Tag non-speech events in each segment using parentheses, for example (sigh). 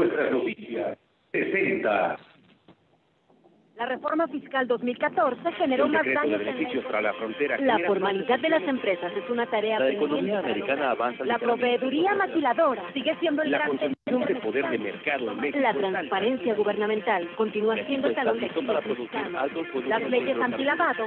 Nuestras noticias 60. La reforma fiscal 2014 generó más daños beneficios la frontera. La formalidad de las empresas es una tarea La economía americana avanza La proveeduría maquiladora sigue siendo el La gran concentración de poder de mercado en México La transparencia gubernamental continúa siendo el talón de Las leyes antilavado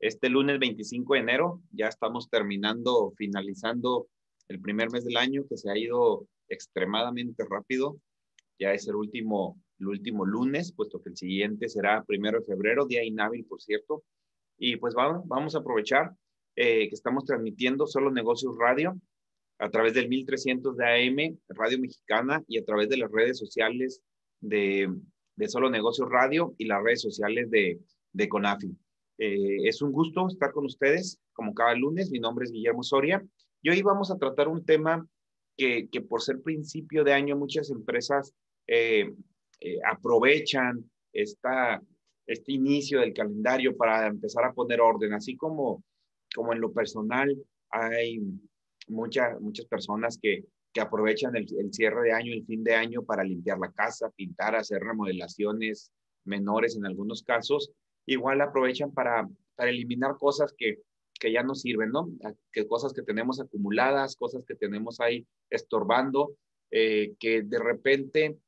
Este lunes 25 de enero, ya estamos terminando, finalizando el primer mes del año que se ha ido extremadamente rápido. Ya es el último, el último lunes, puesto que el siguiente será primero de febrero, día inhábil, por cierto. Y pues vamos, vamos a aprovechar eh, que estamos transmitiendo Solo Negocios Radio a través del 1300 de AM, Radio Mexicana, y a través de las redes sociales de, Solo Negocios Radio y las redes sociales de, de CONAFI. Eh, es un gusto estar con ustedes, como cada lunes. Mi nombre es Guillermo Soria y hoy vamos a tratar un tema que, que por ser principio de año muchas empresas eh, eh, aprovechan esta, este inicio del calendario para empezar a poner orden, así como, como en lo personal hay muchas muchas personas que, que aprovechan el, el cierre de año, el fin de año para limpiar la casa, pintar, hacer remodelaciones menores en algunos casos igual aprovechan para, para eliminar cosas que, que ya no sirven, ¿no? Que cosas que tenemos acumuladas, cosas que tenemos ahí estorbando, eh, que de repente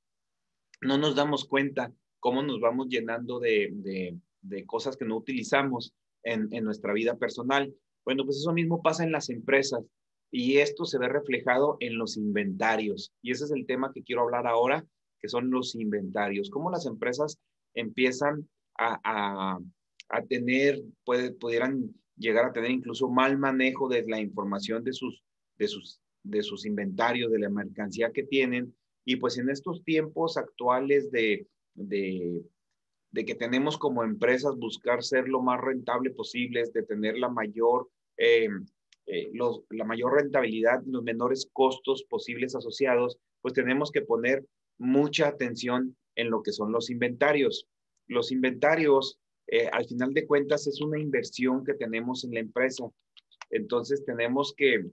no nos damos cuenta cómo nos vamos llenando de, de, de cosas que no utilizamos en, en, nuestra vida personal. Bueno, pues eso mismo pasa en las empresas y esto se ve reflejado en los inventarios. Y ese es el tema que quiero hablar ahora, que son los inventarios. Cómo las empresas empiezan a, tener, pudieran llegar a tener incluso mal manejo de la información de sus, de sus, de sus inventarios, de la mercancía que tienen. Y pues en estos tiempos actuales de, de, que tenemos como empresas buscar ser lo más rentable posible, de tener la mayor, eh, eh, la mayor rentabilidad, los menores costos posibles asociados, pues tenemos que poner mucha atención en lo que son los inventarios los inventarios, eh, al final de cuentas, es una inversión que tenemos en la empresa. Entonces, tenemos que,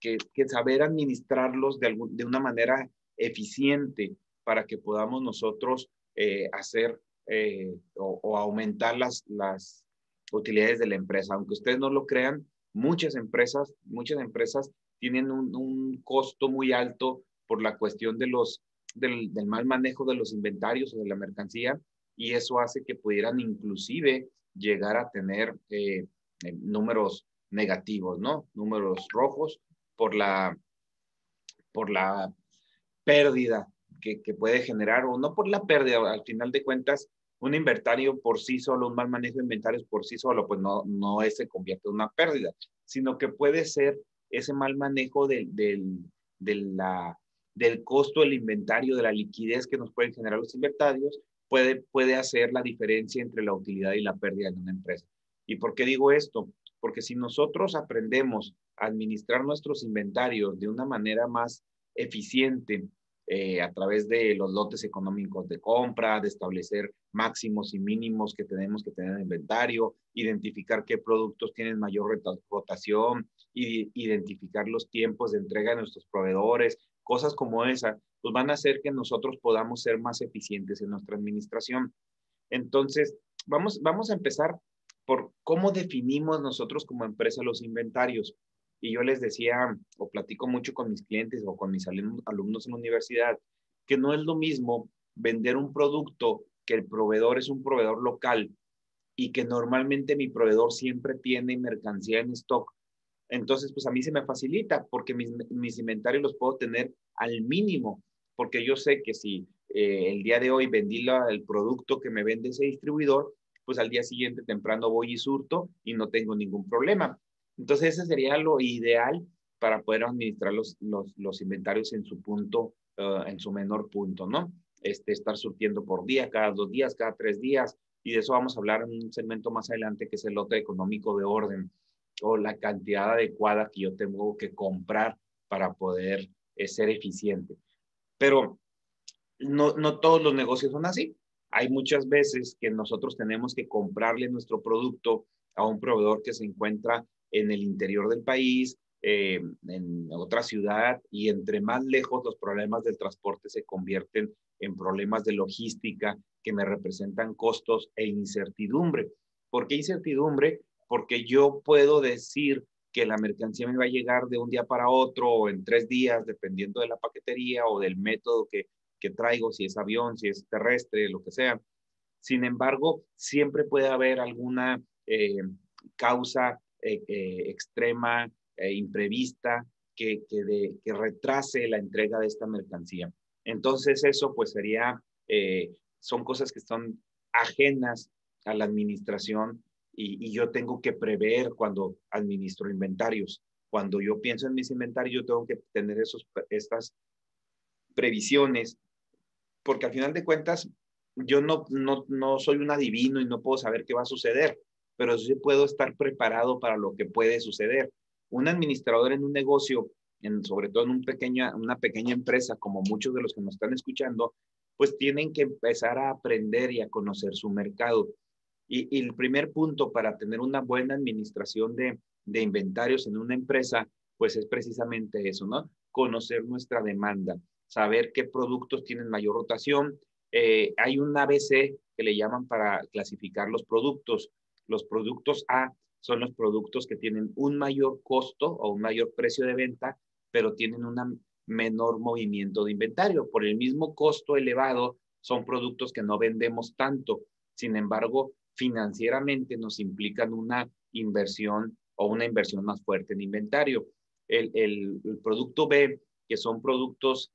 que, saber administrarlos de, algún, de, una manera eficiente para que podamos nosotros eh, hacer eh, o, o, aumentar las, las utilidades de la empresa. Aunque ustedes no lo crean, muchas empresas, muchas empresas tienen un, un costo muy alto por la cuestión de los, del, del mal manejo de los inventarios o de la mercancía y eso hace que pudieran inclusive llegar a tener eh, números negativos, ¿no? Números rojos por la, por la pérdida que, puede generar, o no por la pérdida, al final de cuentas, un inventario por sí solo, un mal manejo de inventarios por sí solo, pues no, no se convierte en una pérdida, sino que puede ser ese mal manejo del, del, de la, del costo del inventario, de la liquidez que nos pueden generar los inventarios, puede, puede hacer la diferencia entre la utilidad y la pérdida de una empresa. ¿Y por qué digo esto? Porque si nosotros aprendemos a administrar nuestros inventarios de una manera más eficiente, eh, a través de los lotes económicos de compra, de establecer máximos y mínimos que tenemos que tener en inventario, identificar qué productos tienen mayor rotación, y identificar los tiempos de entrega de nuestros proveedores, cosas como esa, pues van a hacer que nosotros podamos ser más eficientes en nuestra administración. Entonces, vamos, vamos a empezar por cómo definimos nosotros como empresa los inventarios. Y yo les decía, o platico mucho con mis clientes o con mis alumnos, en la universidad, que no es lo mismo vender un producto que el proveedor es un proveedor local y que normalmente mi proveedor siempre tiene mercancía en stock. Entonces, pues a mí se me facilita porque mis, mis inventarios los puedo tener al mínimo, porque yo sé que si eh, el día de hoy vendí la, el producto que me vende ese distribuidor, pues al día siguiente temprano voy y surto y no tengo ningún problema. Entonces, ese sería lo ideal para poder administrar los, los, los inventarios en su punto uh, en su menor punto, ¿no? Este, estar surtiendo por día, cada dos días, cada tres días, y de eso vamos a hablar en un segmento más adelante, que es el lote económico de orden, o la cantidad adecuada que yo tengo que comprar para poder eh, ser eficiente. Pero no, no todos los negocios son así. Hay muchas veces que nosotros tenemos que comprarle nuestro producto a un proveedor que se encuentra en el interior del país, eh, en otra ciudad, y entre más lejos los problemas del transporte se convierten en problemas de logística que me representan costos e incertidumbre. ¿Por qué incertidumbre? Porque yo puedo decir que la mercancía me va a llegar de un día para otro o en tres días, dependiendo de la paquetería o del método que, que traigo, si es avión, si es terrestre, lo que sea. Sin embargo, siempre puede haber alguna eh, causa eh, eh, extrema, imprevista, que, que, que, retrase la entrega de esta mercancía. Entonces eso pues sería, son cosas que son ajenas a la administración y, yo tengo que prever cuando administro inventarios. Cuando yo pienso en mis inventarios, yo tengo que tener esos, estas previsiones, porque al final de cuentas, yo no, no, no soy un adivino y no puedo saber qué va a suceder, pero sí puedo estar preparado para lo que puede suceder. Un administrador en un negocio, en, sobre todo en un pequeña, una pequeña empresa, como muchos de los que nos están escuchando, pues tienen que empezar a aprender y a conocer su mercado. Y, el primer punto para tener una buena administración de, de inventarios en una empresa, pues es precisamente eso, ¿no? Conocer nuestra demanda, saber qué productos tienen mayor rotación, eh, hay un ABC que le llaman para clasificar los productos. Los productos A son los productos que tienen un mayor costo o un mayor precio de venta, pero tienen un menor movimiento de inventario. Por el mismo costo elevado, son productos que no vendemos tanto. Sin embargo, financieramente nos implican una inversión o una inversión más fuerte en inventario. El, producto B, que son productos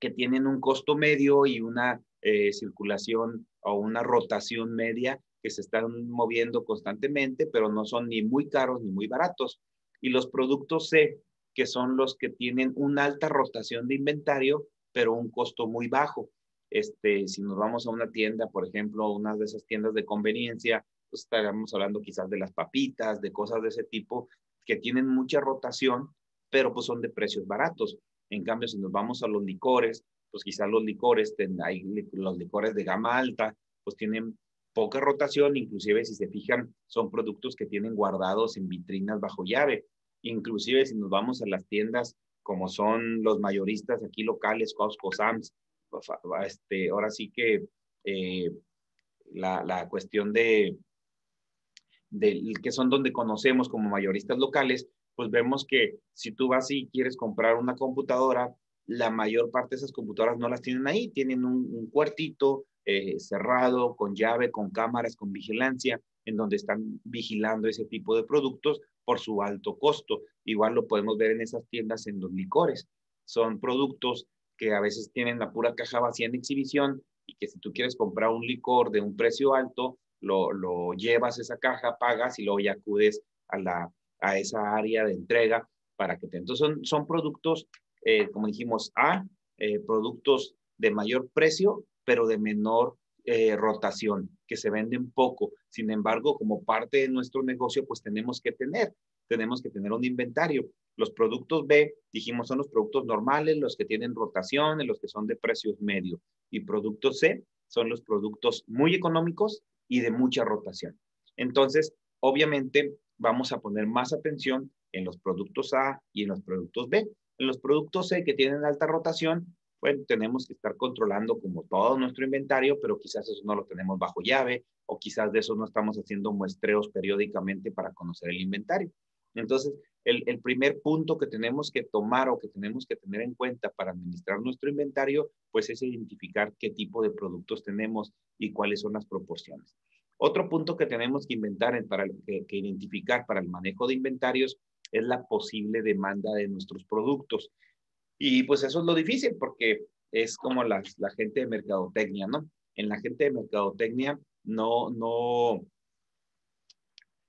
que tienen un costo medio y una eh, circulación o una rotación media que se están moviendo constantemente, pero no son ni muy caros ni muy baratos. Y los productos C, que son los que tienen una alta rotación de inventario, pero un costo muy bajo. Este, si nos vamos a una tienda, por ejemplo, una de esas tiendas de conveniencia, pues estaríamos hablando quizás de las papitas, de cosas de ese tipo, que tienen mucha rotación, pero pues son de precios baratos. En cambio, si nos vamos a los licores, pues quizás los licores, hay los licores de gama alta, pues tienen poca rotación, inclusive si se fijan, son productos que tienen guardados en vitrinas bajo llave. Inclusive si nos vamos a las tiendas como son los mayoristas aquí locales, Costco, Sam's, este, ahora sí que eh, la, cuestión de, de, que son donde conocemos como mayoristas locales, pues vemos que si tú vas y quieres comprar una computadora, la mayor parte de esas computadoras no las tienen ahí, tienen un, cuartito eh, cerrado, con llave, con cámaras, con vigilancia, en donde están vigilando ese tipo de productos por su alto costo. Igual lo podemos ver en esas tiendas en los licores. Son productos que a veces tienen la pura caja vacía en exhibición y que si tú quieres comprar un licor de un precio alto, lo, lo llevas esa caja, pagas y luego ya acudes a, la, a esa área de entrega para que te... Entonces son, son productos eh, como dijimos, a eh, productos de mayor precio, pero de menor eh, rotación, que se venden poco. Sin embargo, como parte de nuestro negocio, pues tenemos que tener, tenemos que tener un inventario. Los productos B, dijimos, son los productos normales, los que tienen rotación, los que son de precios medio. Y productos C son los productos muy económicos y de mucha rotación. Entonces, obviamente, vamos a poner más atención en los productos A y en los productos B. En los productos C que tienen alta rotación, bueno, tenemos que estar controlando como todo nuestro inventario, pero quizás eso no lo tenemos bajo llave o quizás de eso no estamos haciendo muestreos periódicamente para conocer el inventario. Entonces, el, el, primer punto que tenemos que tomar o que tenemos que tener en cuenta para administrar nuestro inventario, pues es identificar qué tipo de productos tenemos y cuáles son las proporciones. Otro punto que tenemos que inventar, para, que, identificar para el manejo de inventarios es la posible demanda de nuestros productos. Y pues eso es lo difícil porque es como la, la gente de mercadotecnia, ¿no? En la gente de mercadotecnia no, no,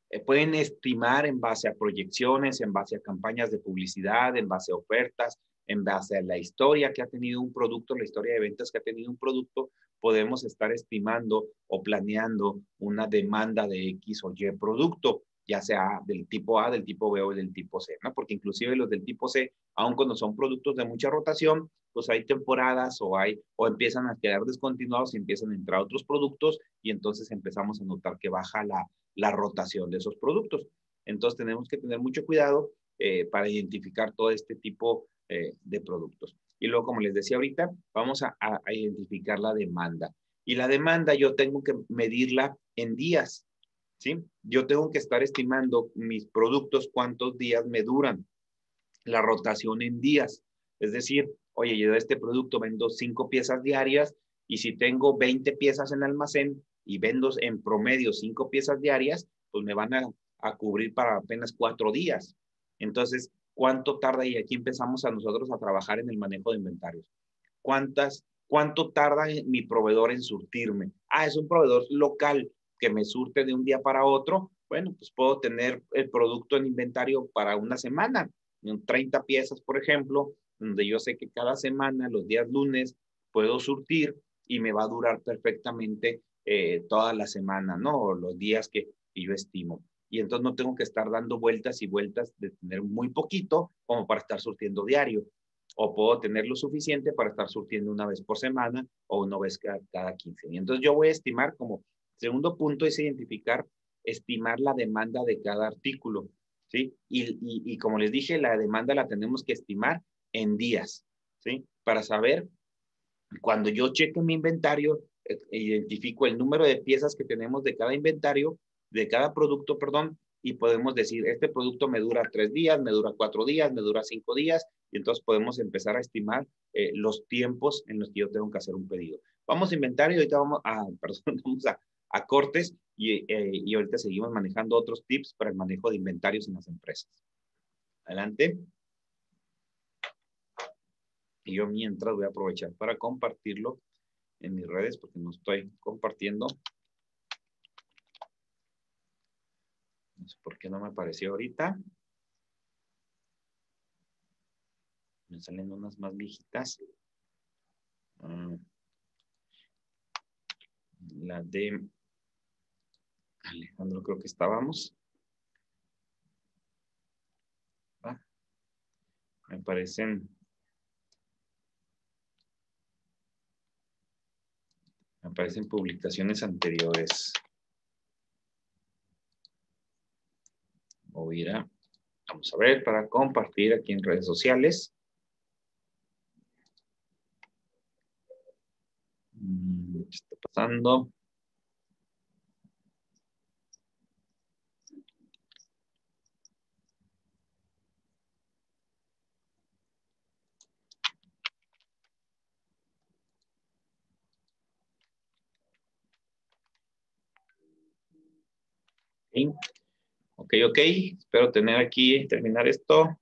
eh, pueden estimar en base a proyecciones, en base a campañas de publicidad, en base a ofertas, en base a la historia que ha tenido un producto, la historia de ventas que ha tenido un producto, podemos estar estimando o planeando una demanda de X o Y producto, ya sea del tipo A, del tipo B o del tipo C, ¿no? Porque inclusive los del tipo C, aun cuando son productos de mucha rotación, pues hay temporadas o hay o empiezan a quedar descontinuados y empiezan a entrar otros productos y entonces empezamos a notar que baja la, la rotación de esos productos. Entonces tenemos que tener mucho cuidado eh, para identificar todo este tipo eh, de productos. Y luego, como les decía ahorita, vamos a, identificar la demanda. Y la demanda yo tengo que medirla en días, ¿sí? Yo tengo que estar estimando mis productos, cuántos días me duran, la rotación en días. Es decir, oye, yo de este producto vendo cinco piezas diarias y si tengo 20 piezas en almacén y vendo en promedio cinco piezas diarias, pues me van a, a cubrir para apenas cuatro días. Entonces, ¿Cuánto tarda? Y aquí empezamos a nosotros a trabajar en el manejo de inventarios. ¿Cuántas, ¿Cuánto tarda mi proveedor en surtirme? Ah, es un proveedor local que me surte de un día para otro. Bueno, pues puedo tener el producto en inventario para una semana, 30 piezas, por ejemplo, donde yo sé que cada semana, los días lunes, puedo surtir y me va a durar perfectamente eh, toda la semana, ¿no? O los días que yo estimo y entonces no tengo que estar dando vueltas y vueltas de tener muy poquito como para estar surtiendo diario. O puedo tener lo suficiente para estar surtiendo una vez por semana o una vez cada, cada 15. Y entonces yo voy a estimar como segundo punto es identificar, estimar la demanda de cada artículo. ¿Sí? Y, y, como les dije, la demanda la tenemos que estimar en días, ¿sí? Para saber, cuando yo cheque mi inventario, identifico el número de piezas que tenemos de cada inventario de cada producto, perdón, y podemos decir, este producto me dura tres días, me dura cuatro días, me dura cinco días, y entonces podemos empezar a estimar eh, los tiempos en los que yo tengo que hacer un pedido. Vamos a inventario ahorita vamos a, (laughs) perdón, vamos a, a cortes y, eh, y ahorita seguimos manejando otros tips para el manejo de inventarios en las empresas. Adelante. Y yo mientras voy a aprovechar para compartirlo en mis redes porque no estoy compartiendo. No sé por qué no me apareció ahorita. Me salen unas más viejitas. Mm. la de Alejandro creo que estábamos. Ah, me parecen aparecen publicaciones anteriores. vamos a ver, para compartir aquí en redes sociales. Mm, ¿Qué está pasando? Ok, ok. Espero tener aquí, terminar esto.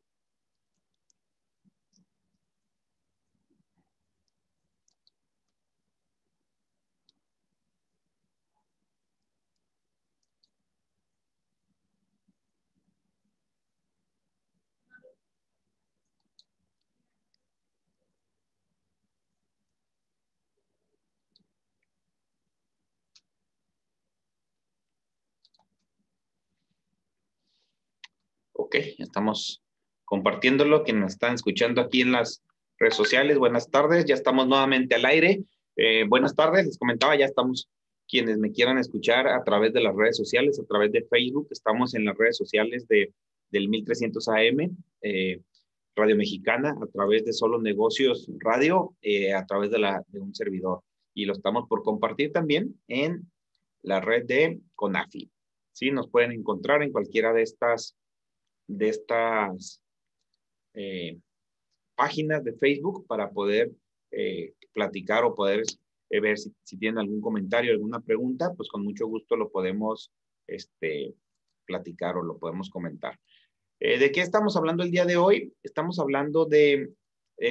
Ok, estamos compartiéndolo. Quienes están escuchando aquí en las redes sociales, buenas tardes. Ya estamos nuevamente al aire. Eh, buenas tardes, les comentaba, ya estamos quienes me quieran escuchar a través de las redes sociales, a través de Facebook. Estamos en las redes sociales de, del 1300 AM, eh, Radio Mexicana, a través de Solo Negocios Radio, eh, a través de, la, un servidor. Y lo estamos por compartir también en la red de CONAFI. Sí, nos pueden encontrar en cualquiera de estas de estas eh, páginas de Facebook para poder eh, platicar o poder eh, ver si, si, tienen algún comentario, alguna pregunta, pues con mucho gusto lo podemos este, platicar o lo podemos comentar. ¿De qué estamos hablando el día de hoy? Estamos hablando de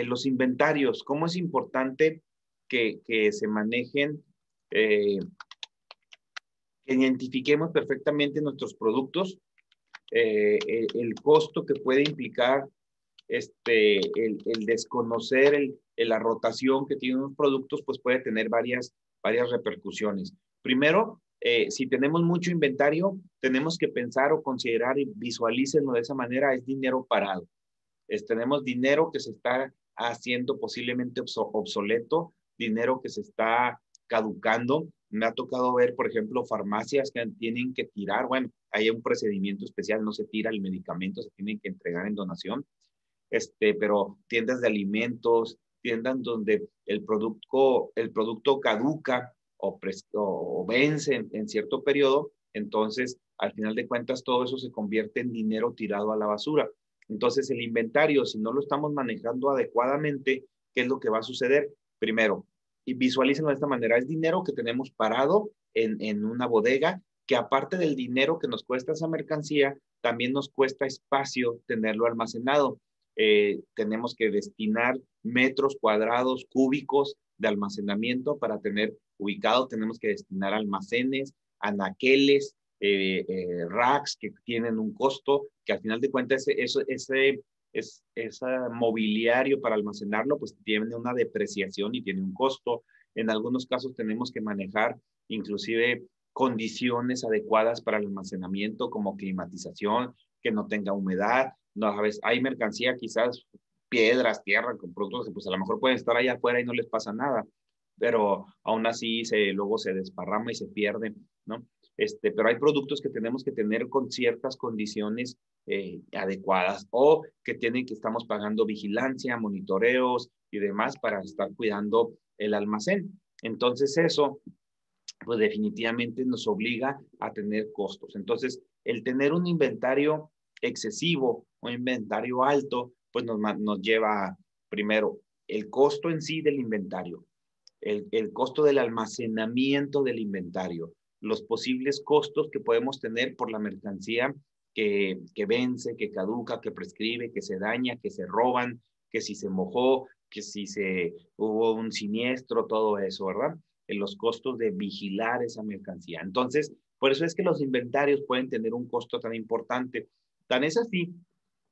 los inventarios, cómo es importante que, que se manejen, que identifiquemos perfectamente nuestros productos eh, el costo que puede implicar este, el, desconocer el, la rotación que tienen los productos, pues puede tener varias, varias repercusiones. Primero, eh, si tenemos mucho inventario, tenemos que pensar o considerar y visualícenlo de esa manera, es dinero parado. Es, tenemos dinero que se está haciendo posiblemente obsoleto, dinero que se está caducando. Me ha tocado ver, por ejemplo, farmacias que tienen que tirar, bueno, hay un procedimiento especial, no se tira el medicamento, se tienen que entregar en donación, este, pero tiendas de alimentos, tiendas donde el producto, el producto caduca o, o vence en, en cierto periodo, entonces al final de cuentas todo eso se convierte en dinero tirado a la basura. Entonces el inventario, si no lo estamos manejando adecuadamente, ¿qué es lo que va a suceder? Primero, y visualícenlo de esta manera, es dinero que tenemos parado en, en una bodega, que aparte del dinero que nos cuesta esa mercancía, también nos cuesta espacio tenerlo almacenado. Eh, tenemos que destinar metros cuadrados cúbicos de almacenamiento para tener ubicado, tenemos que destinar almacenes, anaqueles, eh, eh, racks que tienen un costo, que al final de cuentas ese, ese, ese, ese mobiliario para almacenarlo, pues tiene una depreciación y tiene un costo. En algunos casos tenemos que manejar inclusive condiciones adecuadas para el almacenamiento, como climatización, que no tenga humedad. No, a veces hay mercancía, quizás piedras, tierra, con productos que pues a lo mejor pueden estar allá afuera y no les pasa nada, pero aún así se, luego se desparrama y se pierde, ¿no? Este, pero hay productos que tenemos que tener con ciertas condiciones eh, adecuadas o que tienen que estamos pagando vigilancia, monitoreos y demás para estar cuidando el almacén. Entonces eso, pues definitivamente nos obliga a tener costos. Entonces, el tener un inventario excesivo o inventario alto, pues nos, nos lleva primero el costo en sí del inventario, el, el costo del almacenamiento del inventario, los posibles costos que podemos tener por la mercancía que, que vence, que caduca, que prescribe, que se daña, que se roban, que si se mojó, que si se hubo un siniestro, todo eso, ¿verdad? En los costos de vigilar esa mercancía. Entonces, por eso es que los inventarios pueden tener un costo tan importante. Tan es así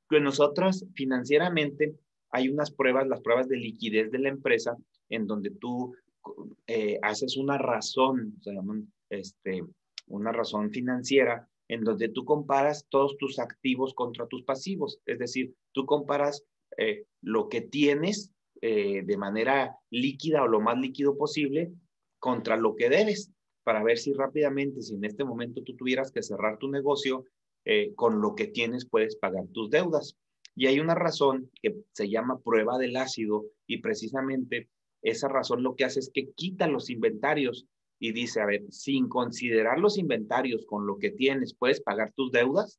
que nosotros financieramente hay unas pruebas, las pruebas de liquidez de la empresa, en donde tú eh, haces una razón, este, una razón financiera en donde tú comparas todos tus activos contra tus pasivos. Es decir, tú comparas eh, lo que tienes eh, de manera líquida o lo más líquido posible contra lo que debes para ver si rápidamente, si en este momento tú tuvieras que cerrar tu negocio, eh, con lo que tienes puedes pagar tus deudas. Y hay una razón que se llama prueba del ácido y precisamente esa razón lo que hace es que quita los inventarios y dice, a ver, sin considerar los inventarios con lo que tienes, ¿puedes pagar tus deudas?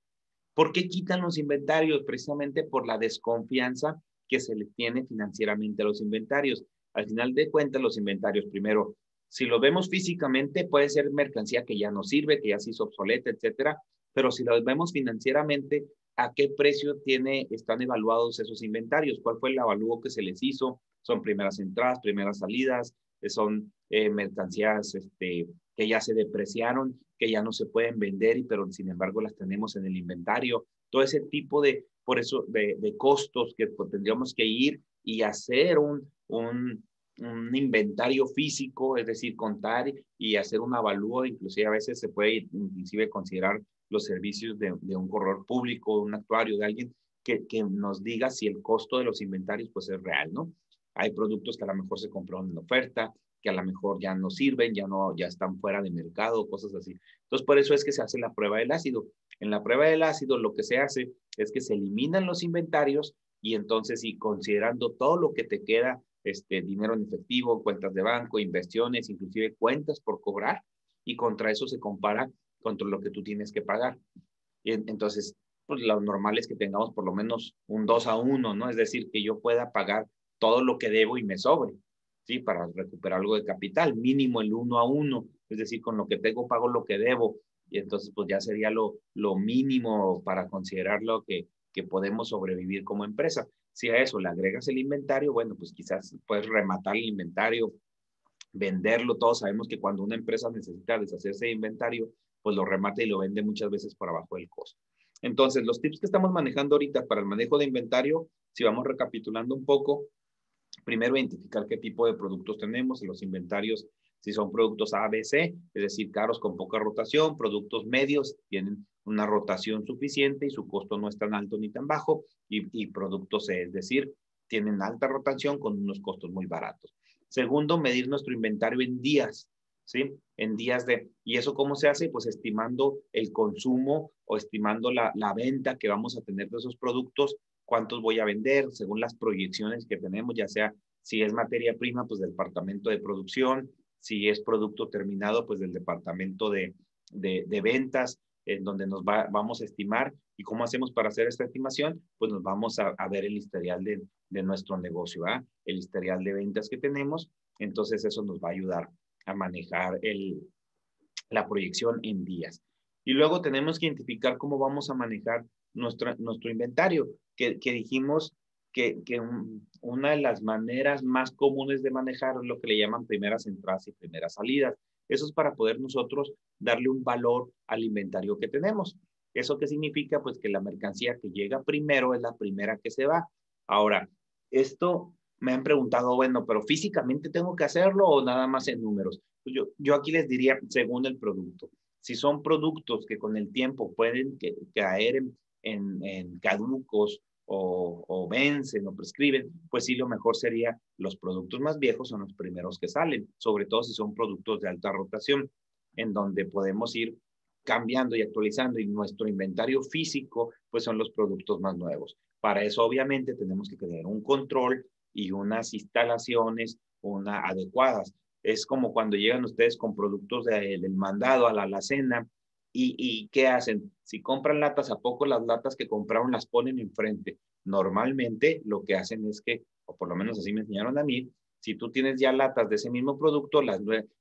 ¿Por qué quitan los inventarios? Precisamente por la desconfianza que se le tiene financieramente a los inventarios. Al final de cuentas, los inventarios, primero, si lo vemos físicamente, puede ser mercancía que ya no sirve, que ya se hizo obsoleta, etcétera, pero si lo vemos financieramente, ¿a qué precio tiene, están evaluados esos inventarios? ¿Cuál fue el avalúo que se les hizo? ¿Son primeras entradas, primeras salidas? ¿Son eh, mercancías este, que ya se depreciaron, que ya no se pueden vender, pero sin embargo las tenemos en el inventario. Todo ese tipo de, por eso, de, costos que pues, tendríamos que ir y hacer un, un, un, inventario físico, es decir, contar y hacer un avalúo, inclusive a veces se puede inclusive considerar los servicios de, de un corredor público, un actuario, de alguien que, que, nos diga si el costo de los inventarios pues es real, ¿no? Hay productos que a lo mejor se compraron en oferta, que a lo mejor ya no sirven, ya no, ya están fuera de mercado, cosas así. Entonces, por eso es que se hace la prueba del ácido. En la prueba del ácido lo que se hace es que se eliminan los inventarios y entonces, y considerando todo lo que te queda, este, dinero en efectivo, cuentas de banco, inversiones, inclusive cuentas por cobrar, y contra eso se compara contra lo que tú tienes que pagar. Entonces, pues lo normal es que tengamos por lo menos un 2 a 1, ¿no? Es decir, que yo pueda pagar todo lo que debo y me sobre. ¿sí? Para recuperar algo de capital, mínimo el uno a uno, es decir, con lo que tengo pago lo que debo, y entonces pues ya sería lo, lo mínimo para considerar lo que, que podemos sobrevivir como empresa. Si a eso le agregas el inventario, bueno, pues quizás puedes rematar el inventario, venderlo. Todos sabemos que cuando una empresa necesita deshacerse de inventario, pues lo remata y lo vende muchas veces por abajo del costo. Entonces, los tips que estamos manejando ahorita para el manejo de inventario Si vamos recapitulando un poco, primero identificar qué tipo de productos tenemos en los inventarios, si son productos ABC, es decir, caros con poca rotación, productos medios tienen una rotación suficiente y su costo no es tan alto ni tan bajo, y, productos C, es decir, tienen alta rotación con unos costos muy baratos. Segundo, medir nuestro inventario en días, ¿sí? En días de, ¿y eso cómo se hace? Pues estimando el consumo o estimando la venta que vamos a tener de esos productos, cuántos voy a vender según las proyecciones que tenemos, ya sea si es materia prima, pues del departamento de producción, si es producto terminado, pues del departamento de, de, ventas, en donde nos va, vamos a estimar y cómo hacemos para hacer esta estimación, pues nos vamos a, a ver el historial de, de nuestro negocio, ¿verdad? el historial de ventas que tenemos, entonces eso nos va a ayudar a manejar el, la proyección en días. Y luego tenemos que identificar cómo vamos a manejar nuestro, nuestro inventario, que, dijimos que, que un, una de las maneras más comunes de manejar es lo que le llaman primeras entradas y primeras salidas. Eso es para poder nosotros darle un valor al inventario que tenemos. ¿Eso qué significa? Pues que la mercancía que llega primero es la primera que se va. Ahora, esto me han preguntado, bueno, pero físicamente tengo que hacerlo o nada más en números. Pues yo, yo aquí les diría, según el producto. Si son productos que con el tiempo pueden caer en, en, en caducos o, o, vencen o prescriben, pues sí, lo mejor sería los productos más viejos son los primeros que salen, sobre todo si son productos de alta rotación, en donde podemos ir cambiando y actualizando y nuestro inventario físico, pues son los productos más nuevos. Para eso, obviamente, tenemos que tener un control y unas instalaciones una, adecuadas. Es como cuando llegan ustedes con productos de, del mandado a la alacena y, ¿qué hacen? Si compran latas, ¿a poco las latas que compraron las ponen enfrente? Normalmente lo que hacen es que, o por lo menos así me enseñaron a mí, si tú tienes ya latas de ese mismo producto, las,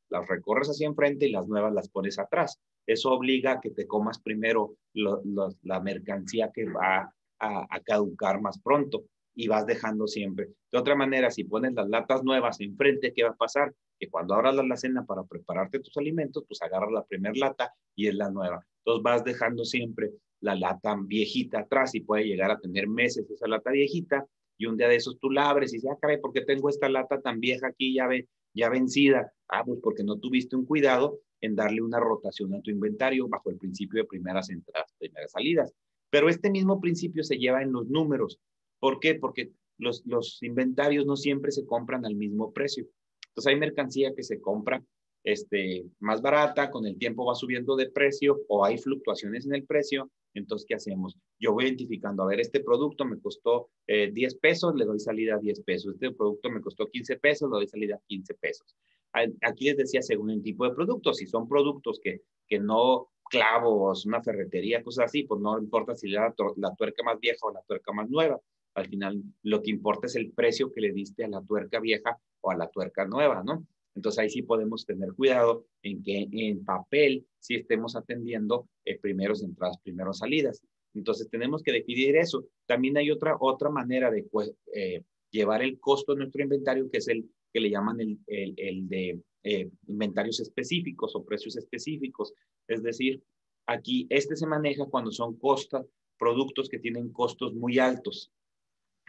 las recorres hacia enfrente y las nuevas las pones atrás. Eso obliga a que te comas primero lo, lo, la mercancía que va a, a, caducar más pronto y vas dejando siempre. De otra manera, si pones las latas nuevas enfrente, ¿qué va a pasar? Que cuando abras la alacena para prepararte tus alimentos, pues agarras la primera lata y es la nueva. Entonces vas dejando siempre la lata viejita atrás y puede llegar a tener meses esa lata viejita y un día de esos tú la abres y dices, ah, caray, ¿por qué tengo esta lata tan vieja aquí ya, ve, ya vencida? Ah, pues porque no tuviste un cuidado en darle una rotación a tu inventario bajo el principio de primeras entradas, primeras salidas. Pero este mismo principio se lleva en los números. ¿Por qué? Porque los inventarios no siempre se compran al mismo precio. Entonces hay mercancía que se compra este, más barata, con el tiempo va subiendo de precio o hay fluctuaciones en el precio. Entonces, ¿qué hacemos? Yo voy identificando, a ver, este producto me costó eh, 10 pesos, le doy salida a 10 pesos. Este producto me costó 15 pesos, le doy salida a 15 pesos. Aquí les decía, según el tipo de producto, si son productos que, que no clavos, una ferretería, cosas así, pues no importa si la, la tuerca más vieja o la tuerca más nueva. Al final, lo que importa es el precio que le diste a la tuerca vieja o a la tuerca nueva, ¿no? Entonces ahí sí podemos tener cuidado en que en papel sí estemos atendiendo eh, primeros entradas, primeros salidas. Entonces tenemos que definir eso. También hay otra, otra manera de eh, llevar el costo de nuestro inventario, que es el que le llaman el, el, el de eh, inventarios específicos o precios específicos. Es decir, aquí este se maneja cuando son costas, productos que tienen costos muy altos.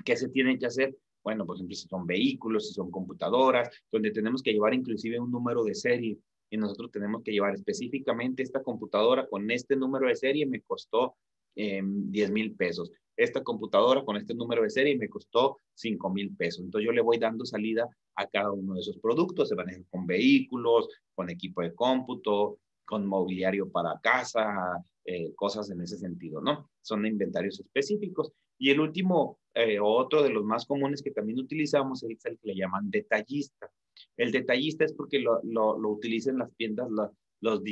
¿Qué se tienen que hacer? Bueno, por ejemplo, si son vehículos, si son computadoras, donde tenemos que llevar inclusive un número de serie y nosotros tenemos que llevar específicamente esta computadora con este número de serie me costó eh, 10 mil pesos. Esta computadora con este número de serie me costó 5 mil pesos. Entonces yo le voy dando salida a cada uno de esos productos. Se maneja con vehículos, con equipo de cómputo, con mobiliario para casa, eh, cosas en ese sentido, ¿no? Son inventarios específicos. Y el último, eh, otro de los más comunes que también utilizamos es el que le llaman detallista. El detallista es porque lo, lo, utilizan las tiendas, los,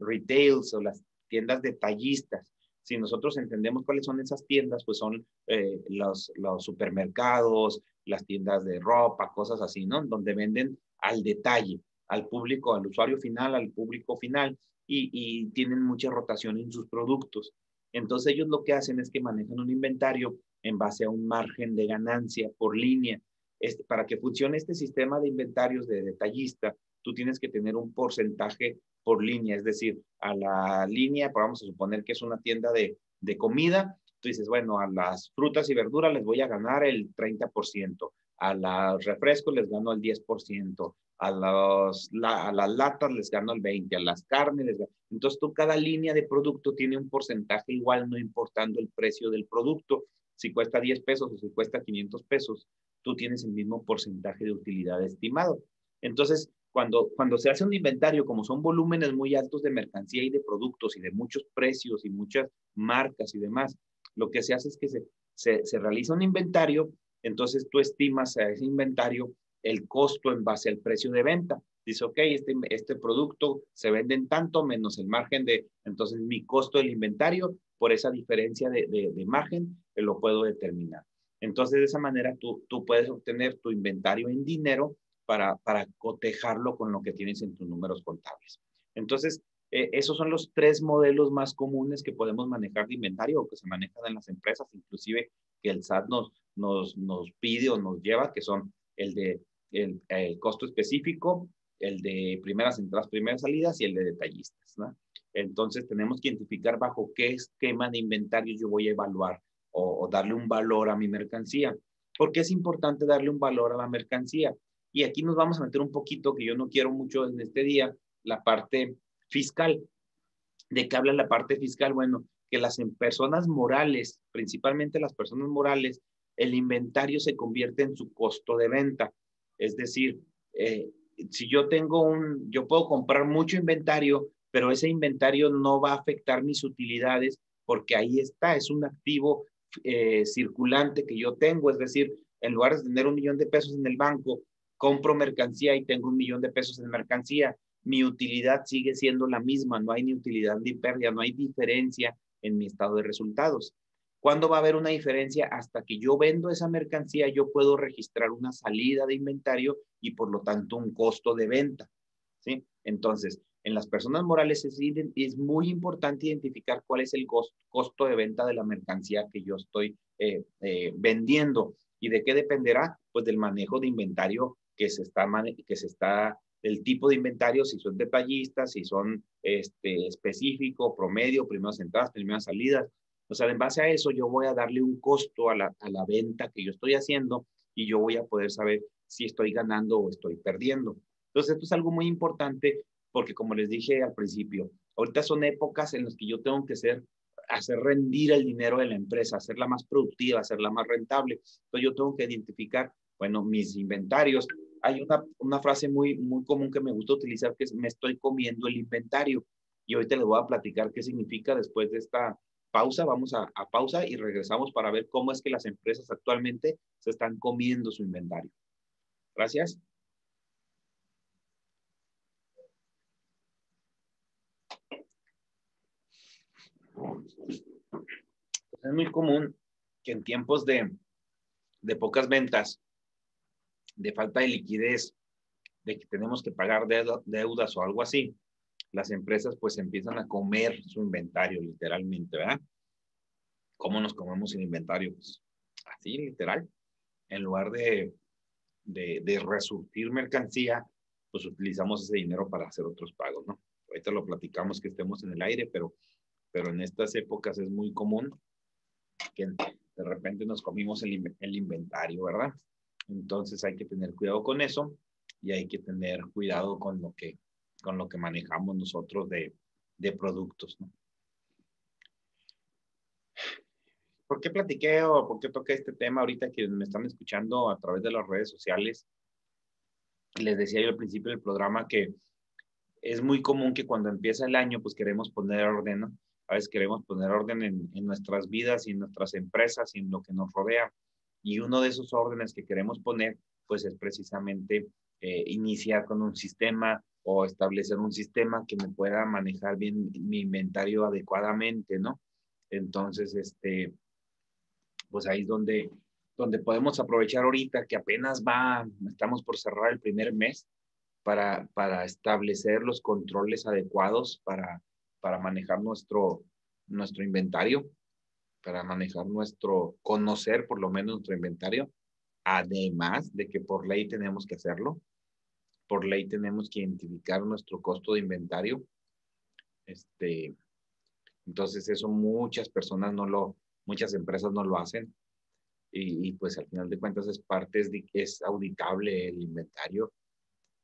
retails o las tiendas detallistas. Si nosotros entendemos cuáles son esas tiendas, pues son eh, los, supermercados, las tiendas de ropa, cosas así, ¿no? Donde venden al detalle, al público, al usuario final, al público final, y tienen mucha rotación en sus productos. Entonces ellos lo que hacen es que manejan un inventario en base a un margen de ganancia por línea. Este, para que funcione este sistema de inventarios de detallista, tú tienes que tener un porcentaje por línea, es decir, a la línea, vamos a suponer que es una tienda de, de comida, tú dices, bueno, a las frutas y verduras les voy a ganar el 30%, a los refrescos les gano el 10%, a, los, a las latas les gano el 20%, a las carnes les gano. Entonces, tú cada línea de producto tiene un porcentaje igual, no importando el precio del producto. Si cuesta 10 pesos o si cuesta 500 pesos, tú tienes el mismo porcentaje de utilidad estimado. Entonces, cuando, cuando se hace un inventario, como son volúmenes muy altos de mercancía y de productos y de muchos precios y muchas marcas y demás, lo que se hace es que se, se, se realiza un inventario, entonces tú estimas a ese inventario el costo en base al precio de venta. Dice, ok, este, este producto se vende en tanto menos el margen de, entonces mi costo del inventario por esa diferencia de, de, margen lo puedo determinar. Entonces, de esa manera tú, tú puedes obtener tu inventario en dinero para, para cotejarlo con lo que tienes en tus números contables. Entonces, eh, esos son los tres modelos más comunes que podemos manejar de inventario o que se manejan en las empresas, inclusive que el SAT nos, nos, nos pide o nos lleva, que son el de el, el, costo específico, el de primeras entradas, primeras salidas y el de detallistas. ¿no? Entonces tenemos que identificar bajo qué esquema de inventario yo voy a evaluar o, darle un valor a mi mercancía. ¿Por qué es importante darle un valor a la mercancía? Y aquí nos vamos a meter un poquito, que yo no quiero mucho en este día, la parte fiscal. ¿De qué habla la parte fiscal? Bueno, que las personas morales, principalmente las personas morales, el inventario se convierte en su costo de venta. Es decir, eh, si yo tengo un, yo puedo comprar mucho inventario, pero ese inventario no va a afectar mis utilidades porque ahí está, es un activo eh, circulante que yo tengo. Es decir, en lugar de tener un millón de pesos en el banco, compro mercancía y tengo un millón de pesos en mercancía, mi utilidad sigue siendo la misma, no hay ni utilidad ni pérdida, no hay diferencia en mi estado de resultados. ¿Cuándo va a haber una diferencia? Hasta que yo vendo esa mercancía, yo puedo registrar una salida de inventario y por lo tanto un costo de venta. ¿sí? Entonces, en las personas morales es, muy importante identificar cuál es el costo de venta de la mercancía que yo estoy eh, eh, vendiendo. ¿Y de qué dependerá? Pues del manejo de inventario que se está, que se está el tipo de inventario, si son detallistas, si son este, específico, promedio, primeras entradas, primeras salidas. O sea, en base a eso yo voy a darle un costo a la, a la venta que yo estoy haciendo y yo voy a poder saber si estoy ganando o estoy perdiendo. Entonces, esto es algo muy importante porque como les dije al principio, ahorita son épocas en las que yo tengo que ser, hacer rendir el dinero de la empresa, hacerla más productiva, hacerla más rentable. Entonces, yo tengo que identificar bueno, mis inventarios. Hay una, una frase muy, muy común que me gusta utilizar que es me estoy comiendo el inventario. Y ahorita les voy a platicar qué significa después de esta pausa. Vamos a, pausa y regresamos para ver cómo es que las empresas actualmente se están comiendo su inventario. Gracias. Es muy común que en tiempos de, de pocas ventas de falta de liquidez, de que tenemos que pagar deudas o algo así, las empresas pues empiezan a comer su inventario literalmente, ¿verdad? ¿Cómo nos comemos el inventario? Pues así, literal. En lugar de, de, de resurtir mercancía, pues utilizamos ese dinero para hacer otros pagos, ¿no? Ahorita lo platicamos que estemos en el aire, pero, pero en estas épocas es muy común que de repente nos comimos el, el inventario, ¿verdad? Entonces hay que tener cuidado con eso y hay que tener cuidado con lo que, con lo que manejamos nosotros de, de productos. ¿no? ¿Por qué platiqué o por qué toqué este tema ahorita que me están escuchando a través de las redes sociales? Les decía yo al principio del programa que es muy común que cuando empieza el año, pues queremos poner orden, ¿no? A veces queremos poner orden en, nuestras vidas y en nuestras empresas y en lo que nos rodea. Y uno de esos órdenes que queremos poner, pues es precisamente eh, iniciar con un sistema o establecer un sistema que me pueda manejar bien mi inventario adecuadamente, ¿no? Entonces, este, pues ahí es donde, donde podemos aprovechar ahorita que apenas va, estamos por cerrar el primer mes para, para establecer los controles adecuados para, para manejar nuestro, nuestro inventario para manejar nuestro, conocer por lo menos nuestro inventario, además de que por ley tenemos que hacerlo, por ley tenemos que identificar nuestro costo de inventario. Este, entonces eso muchas personas no lo, Muchas empresas no lo hacen y, pues al final de cuentas es parte, es, auditable el inventario.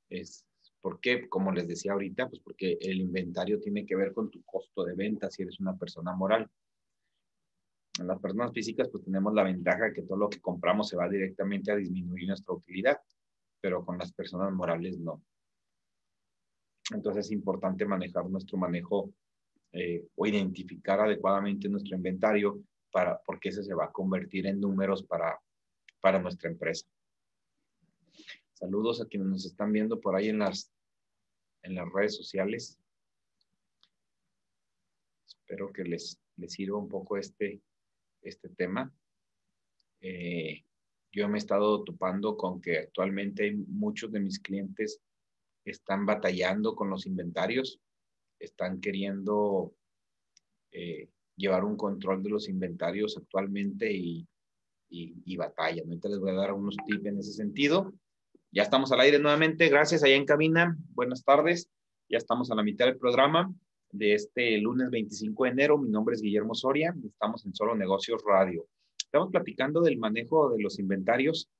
Es, ¿Por qué? Como les decía ahorita, pues porque el inventario tiene que ver con tu costo de venta si eres una persona moral. En las personas físicas pues tenemos la ventaja de que todo lo que compramos se va directamente a disminuir nuestra utilidad, pero con las personas morales no. Entonces es importante manejar nuestro manejo eh, o identificar adecuadamente nuestro inventario para, porque ese se va a convertir en números para, para nuestra empresa. Saludos a quienes nos están viendo por ahí en las, en las redes sociales. Espero que les, les sirva un poco este, este tema. Eh, yo me he estado topando con que actualmente muchos de mis clientes están batallando con los inventarios, están queriendo eh, llevar un control de los inventarios actualmente y, y, y batallan. Ahorita les voy a dar unos tips en ese sentido. Ya estamos al aire nuevamente. Gracias allá en cabina. Buenas tardes. Ya estamos a la mitad del programa de este lunes 25 de enero. Mi nombre es Guillermo Soria. Estamos en Solo Negocios Radio. Estamos platicando del manejo de los inventarios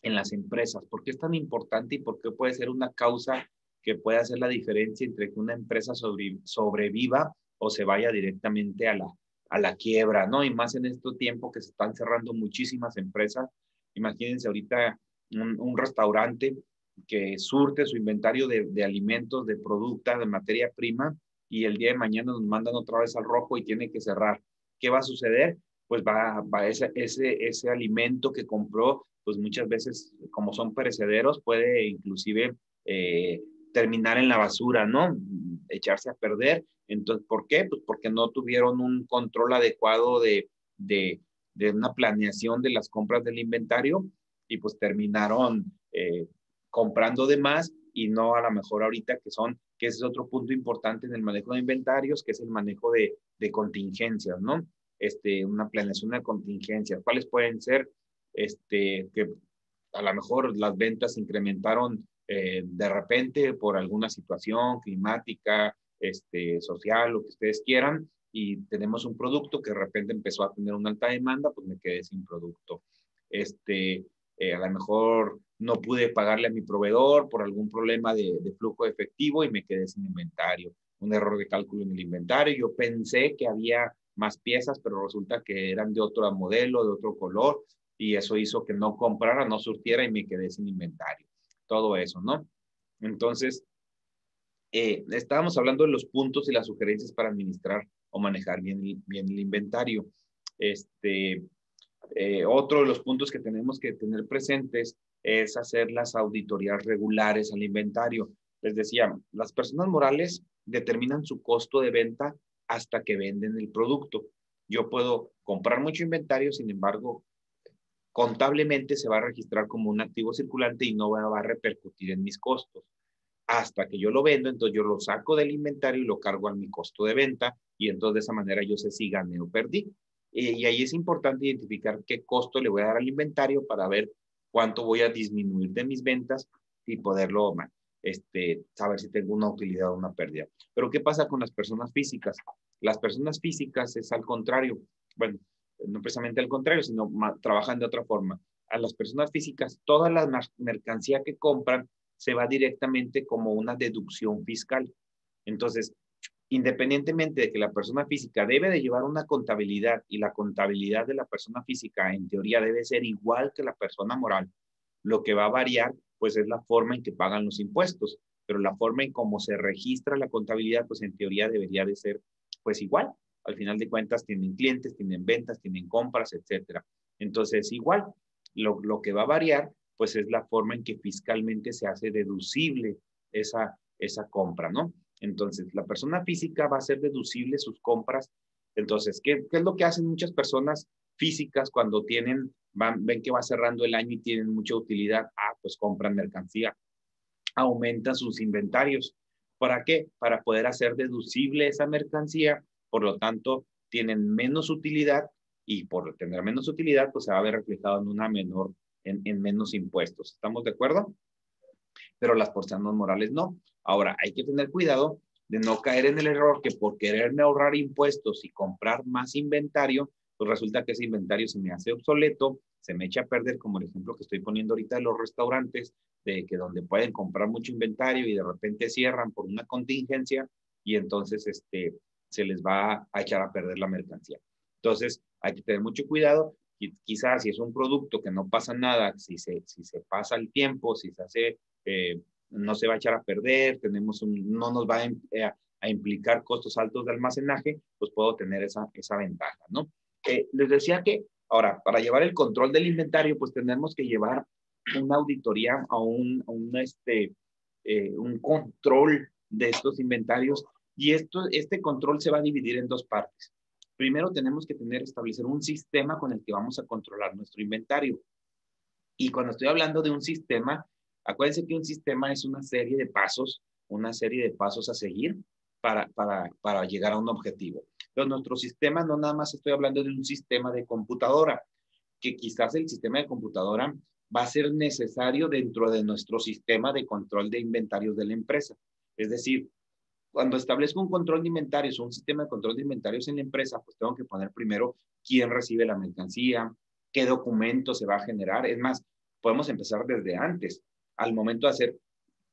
en las empresas. ¿Por qué es tan importante y por qué puede ser una causa que puede hacer la diferencia entre que una empresa sobreviva o se vaya directamente a la, a la quiebra, ¿no? Y más en este tiempo que se están cerrando muchísimas empresas. Imagínense ahorita un, restaurante que surte su inventario de, de alimentos, de productos, de materia prima, y el día de mañana nos mandan otra vez al rojo y tiene que cerrar. ¿Qué va a suceder? Pues va, va ese, ese, ese alimento que compró, pues muchas veces, como son perecederos, puede inclusive eh, terminar en la basura, ¿no? Echarse a perder entonces, ¿por qué? Pues porque no tuvieron un control adecuado de, de, de una planeación de las compras del inventario y pues terminaron eh, comprando de más y no a lo mejor ahorita que son, que ese es otro punto importante en el manejo de inventarios, que es el manejo de, de contingencias, ¿no? Este, una planeación de contingencias. ¿Cuáles pueden ser? Este, que a lo mejor las ventas incrementaron eh, de repente por alguna situación climática, este, social, lo que ustedes quieran, y tenemos un producto que de repente empezó a tener una alta demanda, pues me quedé sin producto. Este, eh, a lo mejor no pude pagarle a mi proveedor por algún problema de, de, flujo efectivo y me quedé sin inventario. Un error de cálculo en el inventario. Yo pensé que había más piezas, pero resulta que eran de otro modelo, de otro color, y eso hizo que no comprara, no surtiera y me quedé sin inventario. Todo eso, ¿no? Entonces, eh, estábamos hablando de los puntos y las sugerencias para administrar o manejar bien, bien el inventario. Este, eh, otro de los puntos que tenemos que tener presentes es hacer las auditorías regulares al inventario. Les decía, las personas morales determinan su costo de venta hasta que venden el producto. Yo puedo comprar mucho inventario, sin embargo, contablemente se va a registrar como un activo circulante y no va a repercutir en mis costos hasta que yo lo vendo, entonces yo lo saco del inventario y lo cargo a mi costo de venta y entonces de esa manera yo sé si gané o perdí. Y, ahí es importante identificar qué costo le voy a dar al inventario para ver cuánto voy a disminuir de mis ventas y poderlo este, saber si tengo una utilidad o una pérdida. Pero ¿qué pasa con las personas físicas? Las personas físicas es al contrario, bueno, no precisamente al contrario, sino trabajan de otra forma. A las personas físicas, toda la mercancía que compran se va directamente como una deducción fiscal. Entonces, independientemente de que la persona física debe de llevar una contabilidad y la contabilidad de la persona física en teoría debe ser igual que la persona moral, lo que va a variar pues es la forma en que pagan los impuestos, pero la forma en cómo se registra la contabilidad pues en teoría debería de ser pues igual. Al final de cuentas tienen clientes, tienen ventas, tienen compras, etcétera. Entonces igual, lo, lo que va a variar pues es la forma en que fiscalmente se hace deducible esa, esa compra, ¿no? Entonces, la persona física va a hacer deducible sus compras. Entonces, ¿qué, qué es lo que hacen muchas personas físicas cuando tienen, van, ven que va cerrando el año y tienen mucha utilidad? Ah, pues compran mercancía, aumentan sus inventarios. ¿Para qué? Para poder hacer deducible esa mercancía, por lo tanto, tienen menos utilidad y por tener menos utilidad, pues se va a ver reflejado en una menor en, menos impuestos. ¿Estamos de acuerdo? Pero las personas morales no. Ahora, hay que tener cuidado de no caer en el error que por quererme ahorrar impuestos y comprar más inventario, pues resulta que ese inventario se me hace obsoleto, se me echa a perder, como el ejemplo que estoy poniendo ahorita de los restaurantes, de que donde pueden comprar mucho inventario y de repente cierran por una contingencia y entonces este, se les va a echar a perder la mercancía. Entonces, hay que tener mucho cuidado. Y quizás si es un producto que no pasa nada, si se, si se pasa el tiempo, si se hace, eh, no se va a echar a perder, tenemos no nos va a, eh, a, implicar costos altos de almacenaje, pues puedo tener esa, esa ventaja, ¿no? Eh, les decía que, ahora, para llevar el control del inventario, pues tenemos que llevar una auditoría a un, un este, un control de estos inventarios y esto, este control se va a dividir en dos partes. Primero tenemos que tener, establecer un sistema con el que vamos a controlar nuestro inventario. Y cuando estoy hablando de un sistema, acuérdense que un sistema es una serie de pasos, una serie de pasos a seguir para, para, para llegar a un objetivo. Pero nuestro sistema no nada más estoy hablando de un sistema de computadora, que quizás el sistema de computadora va a ser necesario dentro de nuestro sistema de control de inventarios de la empresa. Es decir, cuando establezco un control de inventarios o un sistema de control de inventarios en la empresa, pues tengo que poner primero quién recibe la mercancía, qué documento se va a generar. Es más, podemos empezar desde antes, al momento de hacer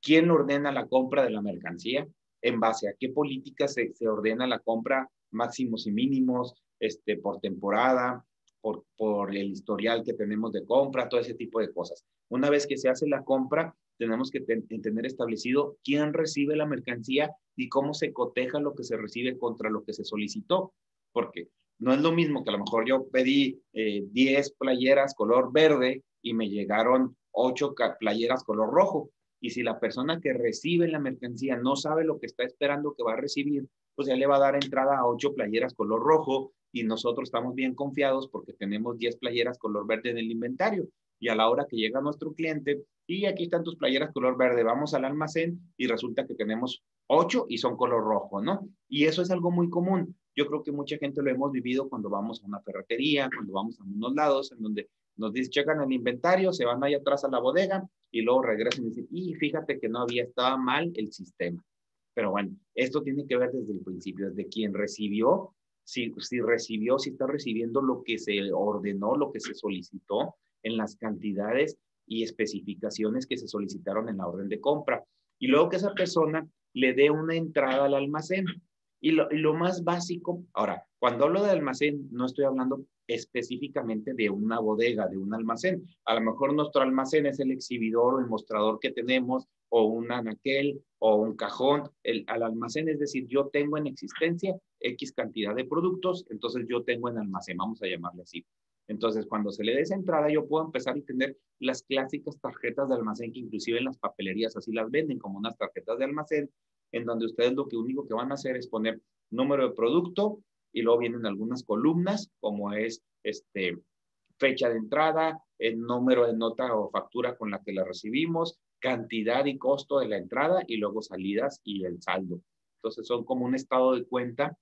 quién ordena la compra de la mercancía, en base a qué políticas se, se ordena la compra máximos y mínimos, este, por temporada, por, por el historial que tenemos de compra, todo ese tipo de cosas. Una vez que se hace la compra, tenemos que tener establecido quién recibe la mercancía y cómo se coteja lo que se recibe contra lo que se solicitó, porque no es lo mismo que a lo mejor yo pedí 10 eh, playeras color verde y me llegaron 8 playeras color rojo. Y si la persona que recibe la mercancía no sabe lo que está esperando que va a recibir, pues ya le va a dar entrada a 8 playeras color rojo y nosotros estamos bien confiados porque tenemos 10 playeras color verde en el inventario. Y a la hora que llega nuestro cliente, y aquí están tus playeras color verde, vamos al almacén y resulta que tenemos ocho y son color rojo, ¿no? Y eso es algo muy común. Yo creo que mucha gente lo hemos vivido cuando vamos a una ferretería, cuando vamos a unos lados en donde nos dicen, checan el inventario, se van ahí atrás a la bodega y luego regresan y dicen, y fíjate que no había, estaba mal el sistema. Pero bueno, esto tiene que ver desde el principio, desde quien recibió, si, si recibió, si está recibiendo lo que se ordenó, lo que se solicitó en las cantidades y especificaciones que se solicitaron en la orden de compra. Y luego que esa persona le dé una entrada al almacén. Y lo, lo, más básico, ahora, cuando hablo de almacén, no estoy hablando específicamente de una bodega, de un almacén. A lo mejor nuestro almacén es el exhibidor o el mostrador que tenemos, o un anaquel, o un cajón. Al almacén, es decir, yo tengo en existencia X cantidad de productos, entonces yo tengo en almacén, vamos a llamarle así. Entonces, cuando se le dé esa entrada, yo puedo empezar a tener las clásicas tarjetas de almacén que inclusive en las papelerías así las venden como unas tarjetas de almacén, en donde ustedes lo que único que van a hacer es poner número de producto y luego vienen algunas columnas como es este fecha de entrada, el número de nota o factura con la que la recibimos, cantidad y costo de la entrada y luego salidas y el saldo. Entonces son como un estado de cuenta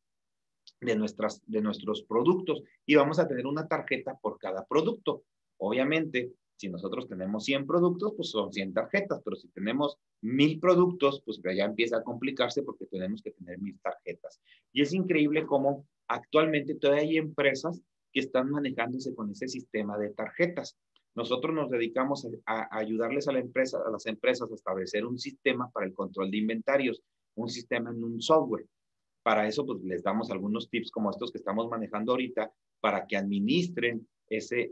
de, nuestras, de nuestros productos y vamos a tener una tarjeta por cada producto. Obviamente, si nosotros tenemos 100 productos, pues son 100 tarjetas, pero si tenemos 1000 productos, pues ya empieza a complicarse porque tenemos que tener 1000 tarjetas. Y es increíble cómo actualmente todavía hay empresas que están manejándose con ese sistema de tarjetas. Nosotros nos dedicamos a, ayudarles a, las empresas a establecer un sistema para el control de inventarios, un sistema en un software. Para eso, pues les damos algunos tips como estos que estamos manejando ahorita para que administren ese,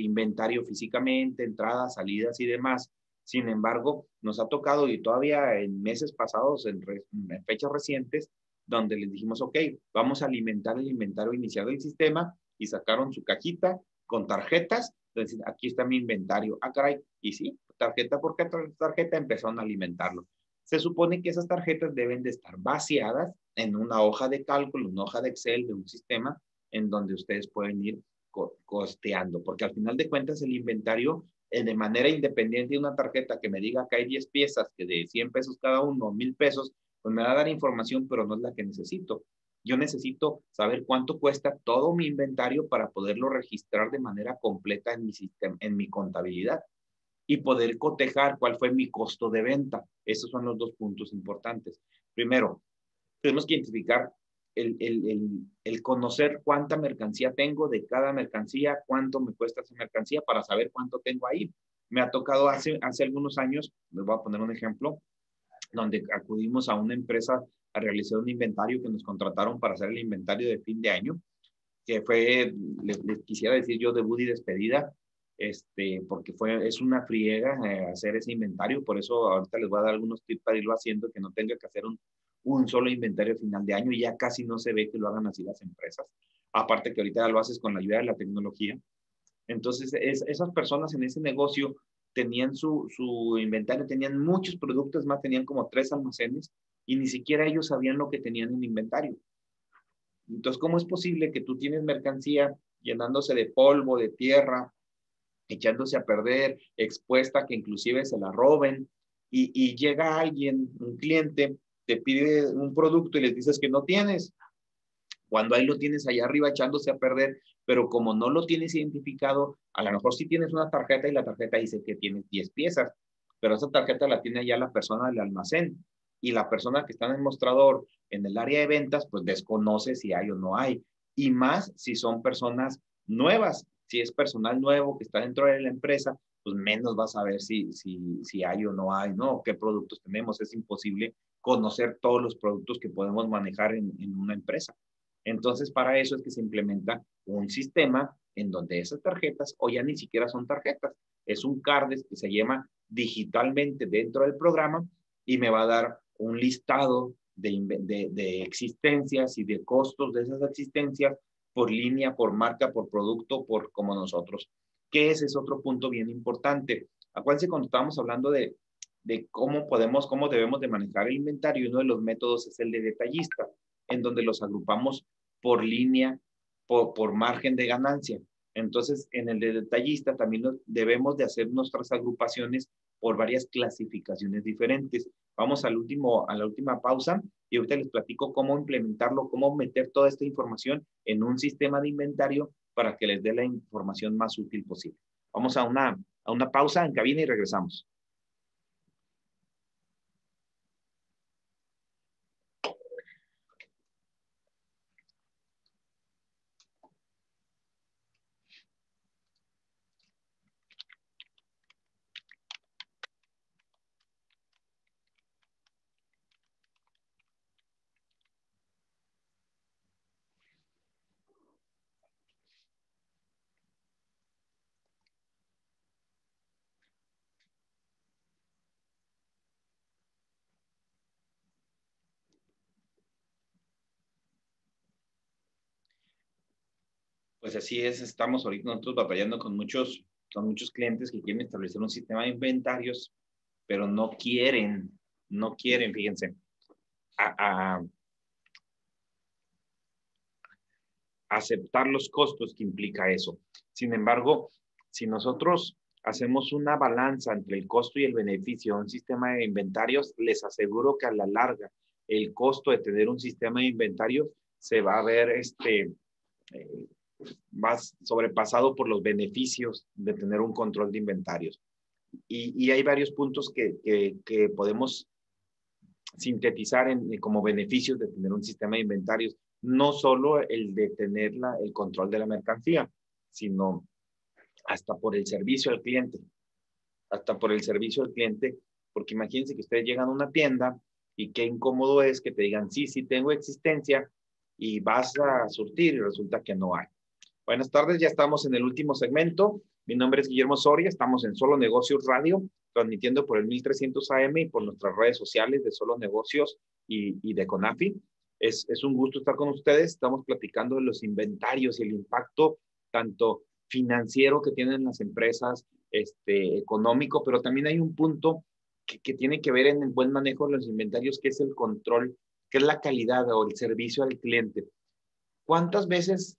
inventario físicamente, entradas, salidas y demás. Sin embargo, nos ha tocado y todavía en meses pasados, en, en fechas recientes, donde les dijimos, ok, vamos a alimentar el inventario inicial del sistema y sacaron su cajita con tarjetas. Entonces, aquí está mi inventario. Ah, caray. Y sí, tarjeta por tarjeta empezaron a alimentarlo. Se supone que esas tarjetas deben de estar vaciadas en una hoja de cálculo, una hoja de Excel de un sistema en donde ustedes pueden ir costeando, porque al final de cuentas el inventario eh, de manera independiente de una tarjeta que me diga que hay 10 piezas, que de 100 pesos cada uno, 1000 pesos, pues me va a dar información, pero no es la que necesito. Yo necesito saber cuánto cuesta todo mi inventario para poderlo registrar de manera completa en mi sistema, en mi contabilidad y poder cotejar cuál fue mi costo de venta. Esos son los dos puntos importantes. Primero, tenemos que identificar el, el, el, conocer cuánta mercancía tengo de cada mercancía, cuánto me cuesta esa mercancía para saber cuánto tengo ahí. Me ha tocado hace, hace algunos años, les voy a poner un ejemplo, donde acudimos a una empresa a realizar un inventario que nos contrataron para hacer el inventario de fin de año, que fue, les, quisiera decir yo, debut y despedida, este, porque fue, es una friega eh, hacer ese inventario, por eso ahorita les voy a dar algunos tips para irlo haciendo, que no tenga que hacer un, un solo inventario final de año y ya casi no se ve que lo hagan así las empresas. Aparte que ahorita lo haces con la ayuda de la tecnología. Entonces, esas personas en ese negocio tenían su, su inventario, tenían muchos productos más, tenían como tres almacenes y ni siquiera ellos sabían lo que tenían en inventario. Entonces, ¿cómo es posible que tú tienes mercancía llenándose de polvo, de tierra, echándose a perder, expuesta, que inclusive se la roben, y, y llega alguien, un cliente, te pide un producto y les dices que no tienes. Cuando ahí lo tienes allá arriba echándose a perder, pero como no lo tienes identificado, a lo mejor sí tienes una tarjeta y la tarjeta dice que tiene 10 piezas, pero esa tarjeta la tiene ya la persona del almacén y la persona que está en el mostrador en el área de ventas, pues desconoce si hay o no hay. Y más si son personas nuevas, si es personal nuevo que está dentro de la empresa, pues menos vas a ver si, si, si hay o no hay, ¿no? ¿Qué productos tenemos? Es imposible conocer todos los productos que podemos manejar en, una empresa. Entonces, para eso es que se implementa un sistema en donde esas tarjetas, o ya ni siquiera son tarjetas, es un CARDES que se llama digitalmente dentro del programa y me va a dar un listado de, de, existencias y de costos de esas existencias por línea, por marca, por producto, por como nosotros. Que ese es otro punto bien importante. Acuérdense cuando estábamos hablando de, de cómo podemos, cómo debemos de manejar el inventario. Uno de los métodos es el de detallista, en donde los agrupamos por línea, por, por margen de ganancia. Entonces, en el de detallista también debemos de hacer nuestras agrupaciones por varias clasificaciones diferentes. Vamos al último, a la última pausa y ahorita les platico cómo implementarlo, cómo meter toda esta información en un sistema de inventario para que les dé la información más útil posible. Vamos a una, a una pausa en cabina y regresamos. Pues así es, estamos ahorita nosotros batallando con muchos, con muchos clientes que quieren establecer un sistema de inventarios, pero no quieren, no quieren, fíjense, a, aceptar los costos que implica eso. Sin embargo, si nosotros hacemos una balanza entre el costo y el beneficio de un sistema de inventarios, les aseguro que a la larga el costo de tener un sistema de inventarios se va a ver este, eh, más sobrepasado por los beneficios de tener un control de inventarios. Y, hay varios puntos que, que, podemos sintetizar en, como beneficios de tener un sistema de inventarios. No solo el de tener la, el control de la mercancía, sino hasta por el servicio al cliente. Hasta por el servicio al cliente, porque imagínense que ustedes llegan a una tienda y qué incómodo es que te digan, sí, sí tengo existencia y vas a surtir y resulta que no hay. Buenas tardes, ya estamos en el último segmento. Mi nombre es Guillermo Soria, estamos en Solo Negocios Radio, transmitiendo por el 1300 AM y por nuestras redes sociales de Solo Negocios y, de Conafi. Es, es, un gusto estar con ustedes. Estamos platicando de los inventarios y el impacto tanto financiero que tienen las empresas, este, económico, pero también hay un punto que, que tiene que ver en el buen manejo de los inventarios, que es el control, que es la calidad o el servicio al cliente. ¿Cuántas veces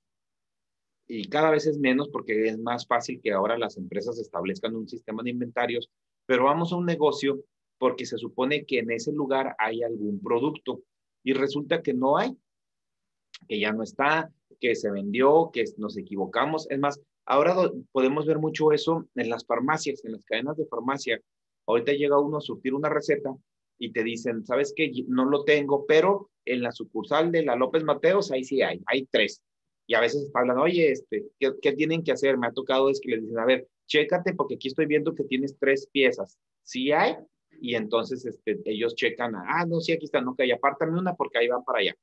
y cada vez es menos porque es más fácil que ahora las empresas establezcan un sistema de inventarios, pero vamos a un negocio porque se supone que en ese lugar hay algún producto y resulta que no hay, que ya no está, que se vendió, que nos equivocamos. Es más, ahora podemos ver mucho eso en las farmacias, en las cadenas de farmacia. Ahorita llega uno a surtir una receta y te dicen, ¿sabes qué? No lo tengo, pero en la sucursal de la López Mateos, ahí sí hay, hay tres. Y a veces hablan, oye, este, ¿qué, ¿qué, tienen que hacer? Me ha tocado es que les dicen, a ver, chécate porque aquí estoy viendo que tienes tres piezas. Sí hay, y entonces este, ellos checan, ah, no, sí, aquí está, no, que apártame una porque ahí van para allá.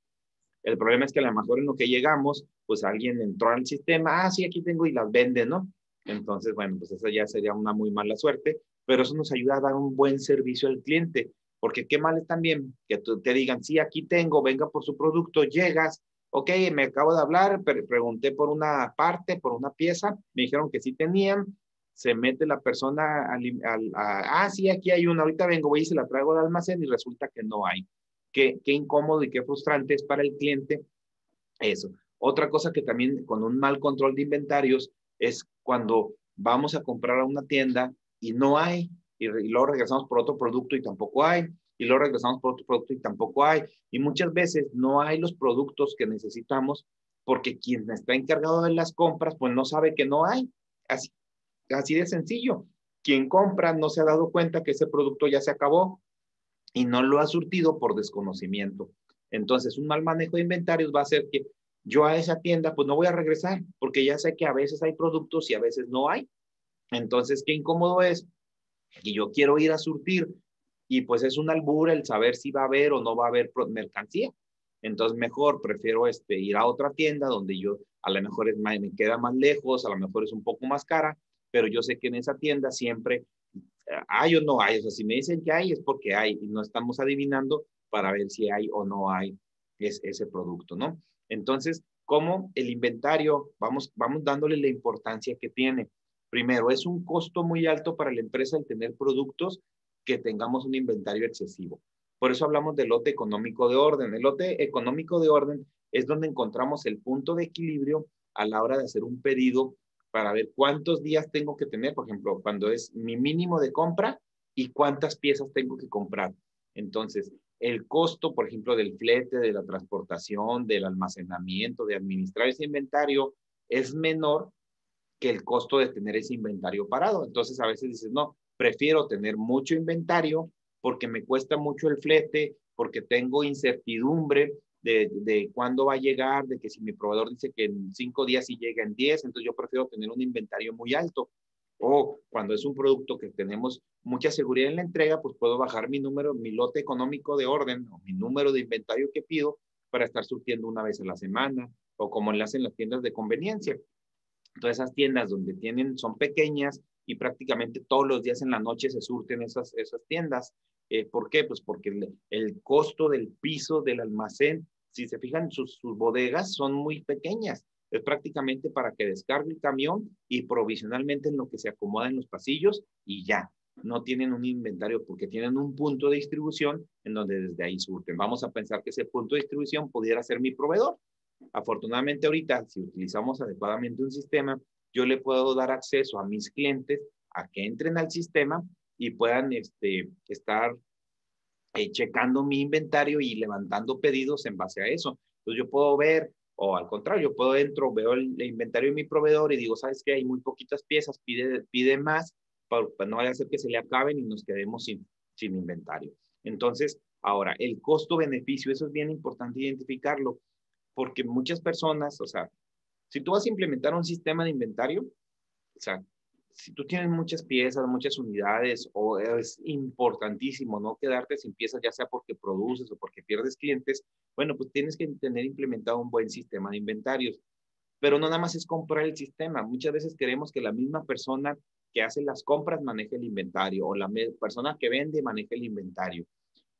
El problema es que a lo mejor en lo que llegamos, pues alguien entró al sistema, ah, sí, aquí tengo y las vende, ¿no? Entonces, bueno, pues esa ya sería una muy mala suerte, pero eso nos ayuda a dar un buen servicio al cliente, porque qué mal es también que te digan, sí, aquí tengo, venga por su producto, llegas, ok, me acabo de hablar, pero pregunté por una parte, por una pieza, me dijeron que sí tenían, se mete la persona al, al ah, sí, aquí hay una, ahorita vengo, voy y se la traigo al almacén y resulta que no hay. Qué, qué incómodo y qué frustrante es para el cliente eso. Otra cosa que también con un mal control de inventarios es cuando vamos a comprar a una tienda y no hay, y, luego regresamos por otro producto y tampoco hay, y luego regresamos por otro producto y tampoco hay. Y muchas veces no hay los productos que necesitamos porque quien está encargado de las compras, pues no sabe que no hay. Así, así de sencillo. Quien compra no se ha dado cuenta que ese producto ya se acabó y no lo ha surtido por desconocimiento. Entonces, un mal manejo de inventarios va a hacer que yo a esa tienda, pues no voy a regresar, porque ya sé que a veces hay productos y a veces no hay. Entonces, qué incómodo es que yo quiero ir a surtir y pues es un albura el saber si va a haber o no va a haber mercancía. Entonces, mejor prefiero este, ir a otra tienda donde yo a lo mejor es me queda más lejos, a lo mejor es un poco más cara, pero yo sé que en esa tienda siempre hay o no hay. O sea, si me dicen que hay es porque hay y no estamos adivinando para ver si hay o no hay ese producto, ¿no? Entonces, ¿cómo el inventario, vamos, vamos dándole la importancia que tiene. Primero, es un costo muy alto para la empresa el tener productos que tengamos un inventario excesivo. Por eso hablamos del lote económico de orden. El lote económico de orden es donde encontramos el punto de equilibrio a la hora de hacer un pedido para ver cuántos días tengo que tener, por ejemplo, cuando es mi mínimo de compra y cuántas piezas tengo que comprar. Entonces, el costo, por ejemplo, del flete, de la transportación, del almacenamiento, de administrar ese inventario, es menor que el costo de tener ese inventario parado. Entonces, a veces dices, no, prefiero tener mucho inventario porque me cuesta mucho el flete, porque tengo incertidumbre de, de cuándo va a llegar, de que si mi proveedor dice que en cinco días y llega en diez, entonces yo prefiero tener un inventario muy alto. O cuando es un producto que tenemos mucha seguridad en la entrega, pues puedo bajar mi número, mi lote económico de orden o mi número de inventario que pido para estar surtiendo una vez a la semana o como le hacen las tiendas de conveniencia. Todas esas tiendas donde tienen, son pequeñas y prácticamente todos los días en la noche se surten esas, esas tiendas. Eh, ¿Por qué? Pues porque el, costo del piso del almacén, si se fijan, sus, sus bodegas son muy pequeñas es prácticamente para que descargue el camión y provisionalmente en lo que se acomoda en los pasillos y ya. No tienen un inventario porque tienen un punto de distribución en donde desde ahí surten. Vamos a pensar que ese punto de distribución pudiera ser mi proveedor. Afortunadamente ahorita, si utilizamos adecuadamente un sistema, yo le puedo dar acceso a mis clientes a que entren al sistema y puedan este, estar eh, checando mi inventario y levantando pedidos en base a eso. Entonces yo puedo ver o al contrario, yo puedo entro, veo el, inventario de mi proveedor y digo, ¿sabes qué? Hay muy poquitas piezas, pide, pide más, para, no vaya a ser que se le acaben y nos quedemos sin, sin inventario. Entonces, ahora, el costo-beneficio, eso es bien importante identificarlo, porque muchas personas, o sea, si tú vas a implementar un sistema de inventario, o sea, si tú tienes muchas piezas, muchas unidades, o es importantísimo no quedarte sin piezas, ya sea porque produces o porque pierdes clientes, bueno, pues tienes que tener implementado un buen sistema de inventarios. Pero no nada más es comprar el sistema. Muchas veces queremos que la misma persona que hace las compras maneje el inventario o la persona que vende maneje el inventario.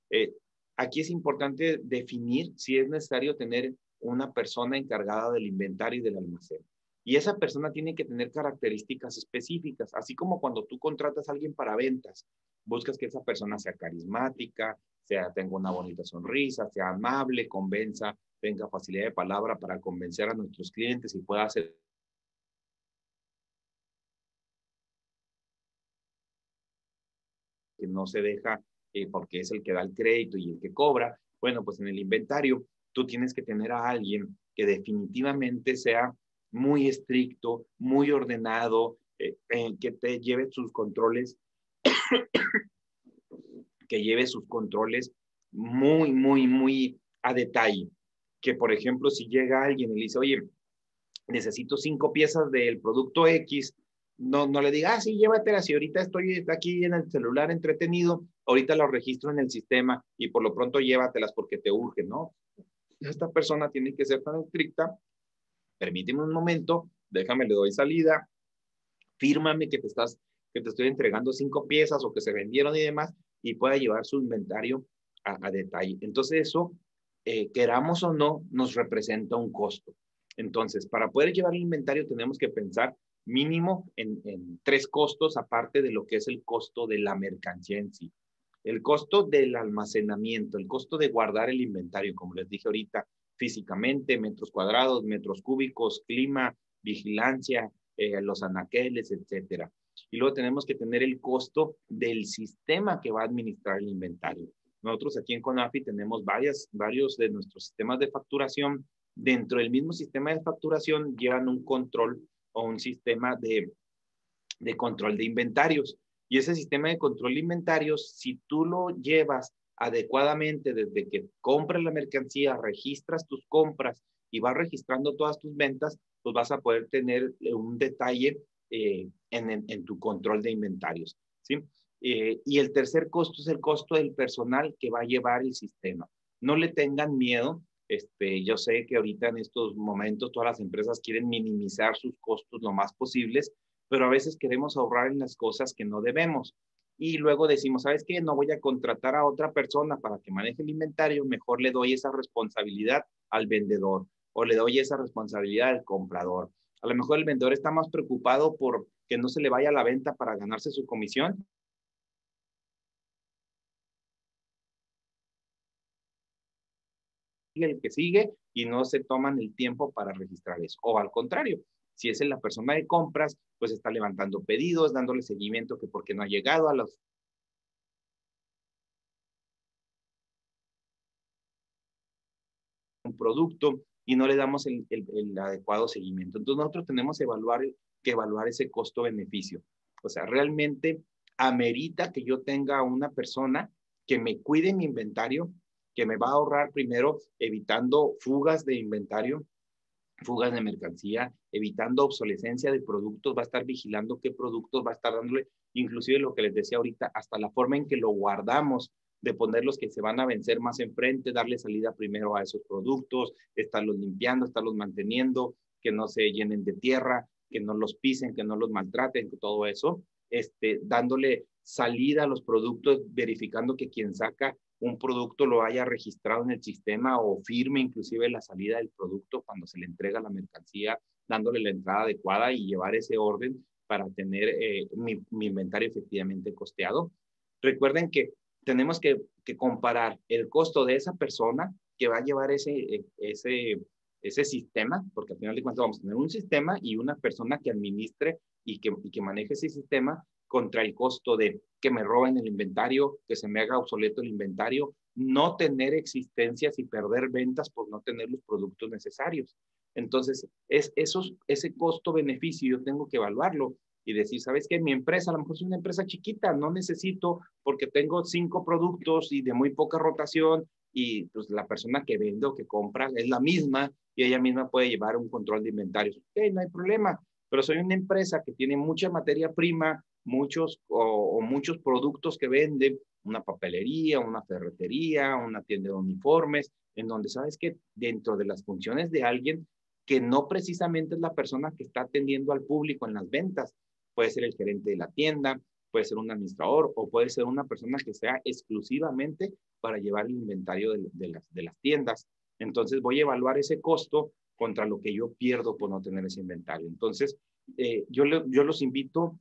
Eh, aquí es importante definir si es necesario tener una persona encargada del inventario y del almacén. Y esa persona tiene que tener características específicas, así como cuando tú contratas a alguien para ventas, buscas que esa persona sea carismática, sea tenga una bonita sonrisa, sea amable, convenza, tenga facilidad de palabra para convencer a nuestros clientes y pueda hacer que no se deja eh, porque es el que da el crédito y el que cobra. Bueno, pues en el inventario tú tienes que tener a alguien que definitivamente sea muy estricto, muy ordenado, eh, eh, que te lleve sus controles, (coughs) que lleve sus controles muy, muy, muy a detalle. Que, por ejemplo, si llega alguien y le dice, oye, necesito cinco piezas del producto X, no, no le diga, ah, sí, llévatelas, si ahorita estoy aquí en el celular entretenido, ahorita lo registro en el sistema y por lo pronto llévatelas porque te urge, ¿no? Esta persona tiene que ser tan estricta, permíteme un momento, déjame, le doy salida, fírmame que te estás, que te estoy entregando cinco piezas o que se vendieron y demás, y pueda llevar su inventario a, detalle. Entonces eso, eh, queramos o no, nos representa un costo. Entonces, para poder llevar el inventario tenemos que pensar mínimo en, en, tres costos, aparte de lo que es el costo de la mercancía en sí. El costo del almacenamiento, el costo de guardar el inventario, como les dije ahorita, físicamente, metros cuadrados, metros cúbicos, clima, vigilancia, eh, los anaqueles, etcétera. Y luego tenemos que tener el costo del sistema que va a administrar el inventario. Nosotros aquí en CONAFI tenemos varias, varios de nuestros sistemas de facturación. Dentro del mismo sistema de facturación llevan un control o un sistema de, de control de inventarios. Y ese sistema de control de inventarios, si tú lo llevas adecuadamente desde que compras la mercancía, registras tus compras y vas registrando todas tus ventas, pues vas a poder tener un detalle eh, en, en, tu control de inventarios. ¿sí? Eh, y el tercer costo es el costo del personal que va a llevar el sistema. No le tengan miedo. Este, yo sé que ahorita en estos momentos todas las empresas quieren minimizar sus costos lo más posibles, pero a veces queremos ahorrar en las cosas que no debemos. Y luego decimos, ¿sabes qué? No voy a contratar a otra persona para que maneje el inventario, mejor le doy esa responsabilidad al vendedor o le doy esa responsabilidad al comprador. A lo mejor el vendedor está más preocupado por que no se le vaya a la venta para ganarse su comisión el que sigue y no se toman el tiempo para registrar eso. O al contrario, si es la persona de compras, pues está levantando pedidos, dándole seguimiento que porque no ha llegado a los un producto y no le damos el, el, adecuado seguimiento. Entonces nosotros tenemos evaluar, que evaluar ese costo-beneficio. O sea, realmente amerita que yo tenga una persona que me cuide mi inventario, que me va a ahorrar primero evitando fugas de inventario, fugas de mercancía, evitando obsolescencia de productos, va a estar vigilando qué productos va a estar dándole, inclusive lo que les decía ahorita, hasta la forma en que lo guardamos, de poner los que se van a vencer más enfrente, darle salida primero a esos productos, estarlos limpiando, estarlos manteniendo, que no se llenen de tierra, que no los pisen, que no los maltraten, todo eso, este, dándole salida a los productos, verificando que quien saca un producto lo haya registrado en el sistema o firme inclusive la salida del producto cuando se le entrega la mercancía, dándole la entrada adecuada y llevar ese orden para tener eh, mi, inventario efectivamente costeado. Recuerden que tenemos que, comparar el costo de esa persona que va a llevar ese, eh, ese, ese sistema, porque al final de cuentas vamos a tener un sistema y una persona que administre y que, y que maneje ese sistema contra el costo de que me roben el inventario, que se me haga obsoleto el inventario, no tener existencias y perder ventas por no tener los productos necesarios. Entonces, es esos, ese costo-beneficio yo tengo que evaluarlo y decir, ¿sabes qué? Mi empresa a lo mejor es una empresa chiquita, no necesito porque tengo cinco productos y de muy poca rotación y pues la persona que vende o que compra es la misma y ella misma puede llevar un control de inventarios. Ok, no hay problema, pero soy una empresa que tiene mucha materia prima, muchos o, muchos productos que venden, una papelería, una ferretería, una tienda de uniformes, en donde sabes que dentro de las funciones de alguien que no precisamente es la persona que está atendiendo al público en las ventas, puede ser el gerente de la tienda, puede ser un administrador o puede ser una persona que sea exclusivamente para llevar el inventario de, las, de las tiendas. Entonces voy a evaluar ese costo contra lo que yo pierdo por no tener ese inventario. Entonces, eh, yo, yo los invito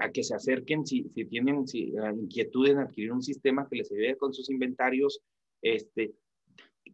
a que se acerquen si, si tienen si, inquietud en adquirir un sistema que les ayude con sus inventarios, este,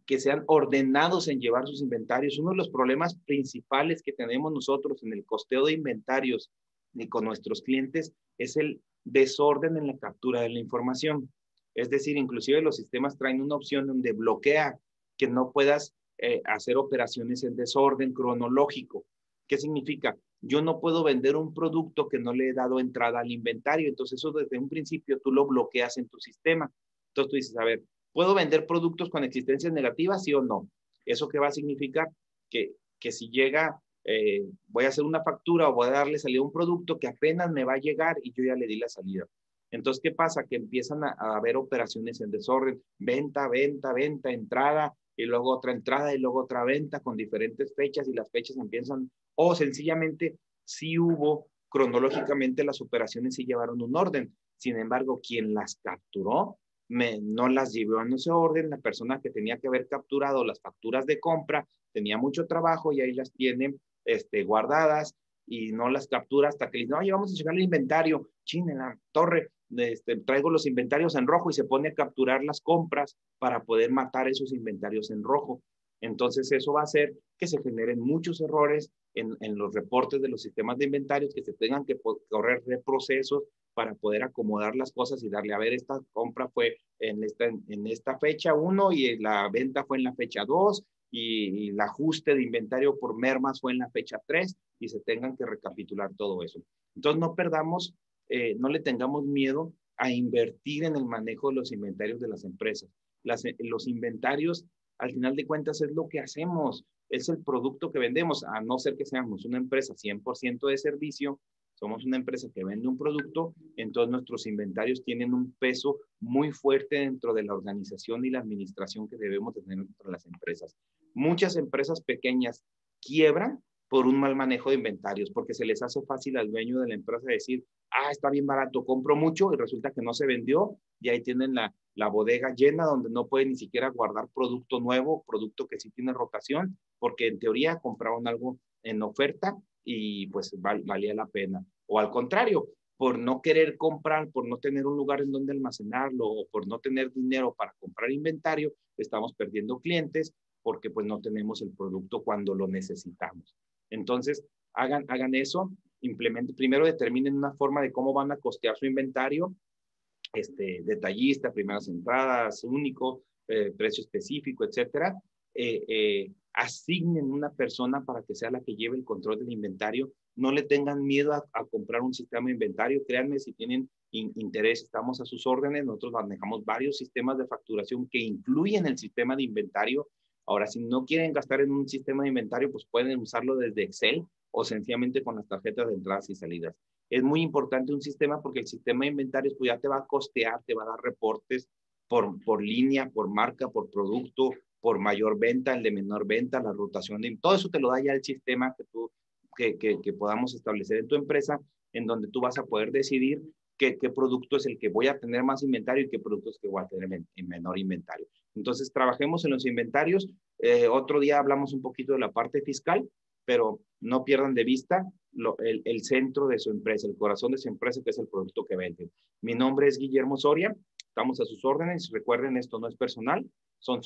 que sean ordenados en llevar sus inventarios. Uno de los problemas principales que tenemos nosotros en el costeo de inventarios y con nuestros clientes es el desorden en la captura de la información. Es decir, inclusive los sistemas traen una opción donde bloquea que no puedas eh, hacer operaciones en desorden cronológico. ¿Qué significa? Yo no puedo vender un producto que no le he dado entrada al inventario. Entonces eso desde un principio tú lo bloqueas en tu sistema. Entonces tú dices, a ver, ¿puedo vender productos con existencias negativas, sí o no? ¿Eso qué va a significar? Que, que si llega, eh, voy a hacer una factura o voy a darle salida a un producto que apenas me va a llegar y yo ya le di la salida. Entonces, ¿qué pasa? Que empiezan a, a haber operaciones en desorden, venta, venta, venta, entrada, y luego otra entrada y luego otra venta con diferentes fechas y las fechas empiezan, o sencillamente sí hubo cronológicamente las operaciones sí llevaron un orden. Sin embargo, quien las capturó no las llevó en ese orden. La persona que tenía que haber capturado las facturas de compra tenía mucho trabajo y ahí las tienen este, guardadas y no las captura hasta que le dicen, oye, vamos a llegar al inventario. Chin, en la torre, este, traigo los inventarios en rojo y se pone a capturar las compras para poder matar esos inventarios en rojo. Entonces eso va a hacer que se generen muchos errores en, en los reportes de los sistemas de inventarios, que se tengan que correr reprocesos para poder acomodar las cosas y darle, a ver, esta compra fue en esta, en esta fecha 1 y la venta fue en la fecha 2 y, el ajuste de inventario por mermas fue en la fecha 3 y se tengan que recapitular todo eso. Entonces no perdamos, eh, no le tengamos miedo a invertir en el manejo de los inventarios de las empresas. Las, los inventarios, al final de cuentas, es lo que hacemos, es el producto que vendemos, a no ser que seamos una empresa 100% de servicio, somos una empresa que vende un producto, entonces nuestros inventarios tienen un peso muy fuerte dentro de la organización y la administración que debemos tener entre las empresas. Muchas empresas pequeñas quiebran por un mal manejo de inventarios, porque se les hace fácil al dueño de la empresa decir, ah, está bien barato, compro mucho y resulta que no se vendió y ahí tienen la, la bodega llena donde no pueden ni siquiera guardar producto nuevo, producto que sí tiene rotación, porque en teoría compraron algo en oferta y pues valía la pena. O al contrario, por no querer comprar, por no tener un lugar en donde almacenarlo o por no tener dinero para comprar inventario, estamos perdiendo clientes porque pues no tenemos el producto cuando lo necesitamos. Entonces, hagan, hagan eso, implementen, primero determinen una forma de cómo van a costear su inventario, este, detallista, primeras entradas, único, eh, precio específico, etcétera. Eh, eh, asignen una persona para que sea la que lleve el control del inventario. No le tengan miedo a, comprar un sistema de inventario. Créanme, si tienen interés, estamos a sus órdenes. Nosotros manejamos varios sistemas de facturación que incluyen el sistema de inventario. Ahora, si no quieren gastar en un sistema de inventario, pues pueden usarlo desde Excel o sencillamente con las tarjetas de entradas y salidas. Es muy importante un sistema porque el sistema de inventarios pues ya te va a costear, te va a dar reportes por, por línea, por marca, por producto, por mayor venta, el de menor venta, la rotación, de, todo eso te lo da ya el sistema que, tú, que, que, podamos establecer en tu empresa, en donde tú vas a poder decidir qué, producto es el que voy a tener más inventario y qué productos que voy a tener en, menor inventario. Entonces, trabajemos en los inventarios. Eh, otro día hablamos un poquito de la parte fiscal, pero no pierdan de vista lo, el, centro de su empresa, el corazón de su empresa, que es el producto que venden. Mi nombre es Guillermo Soria, estamos a sus órdenes. Recuerden, esto no es personal, son.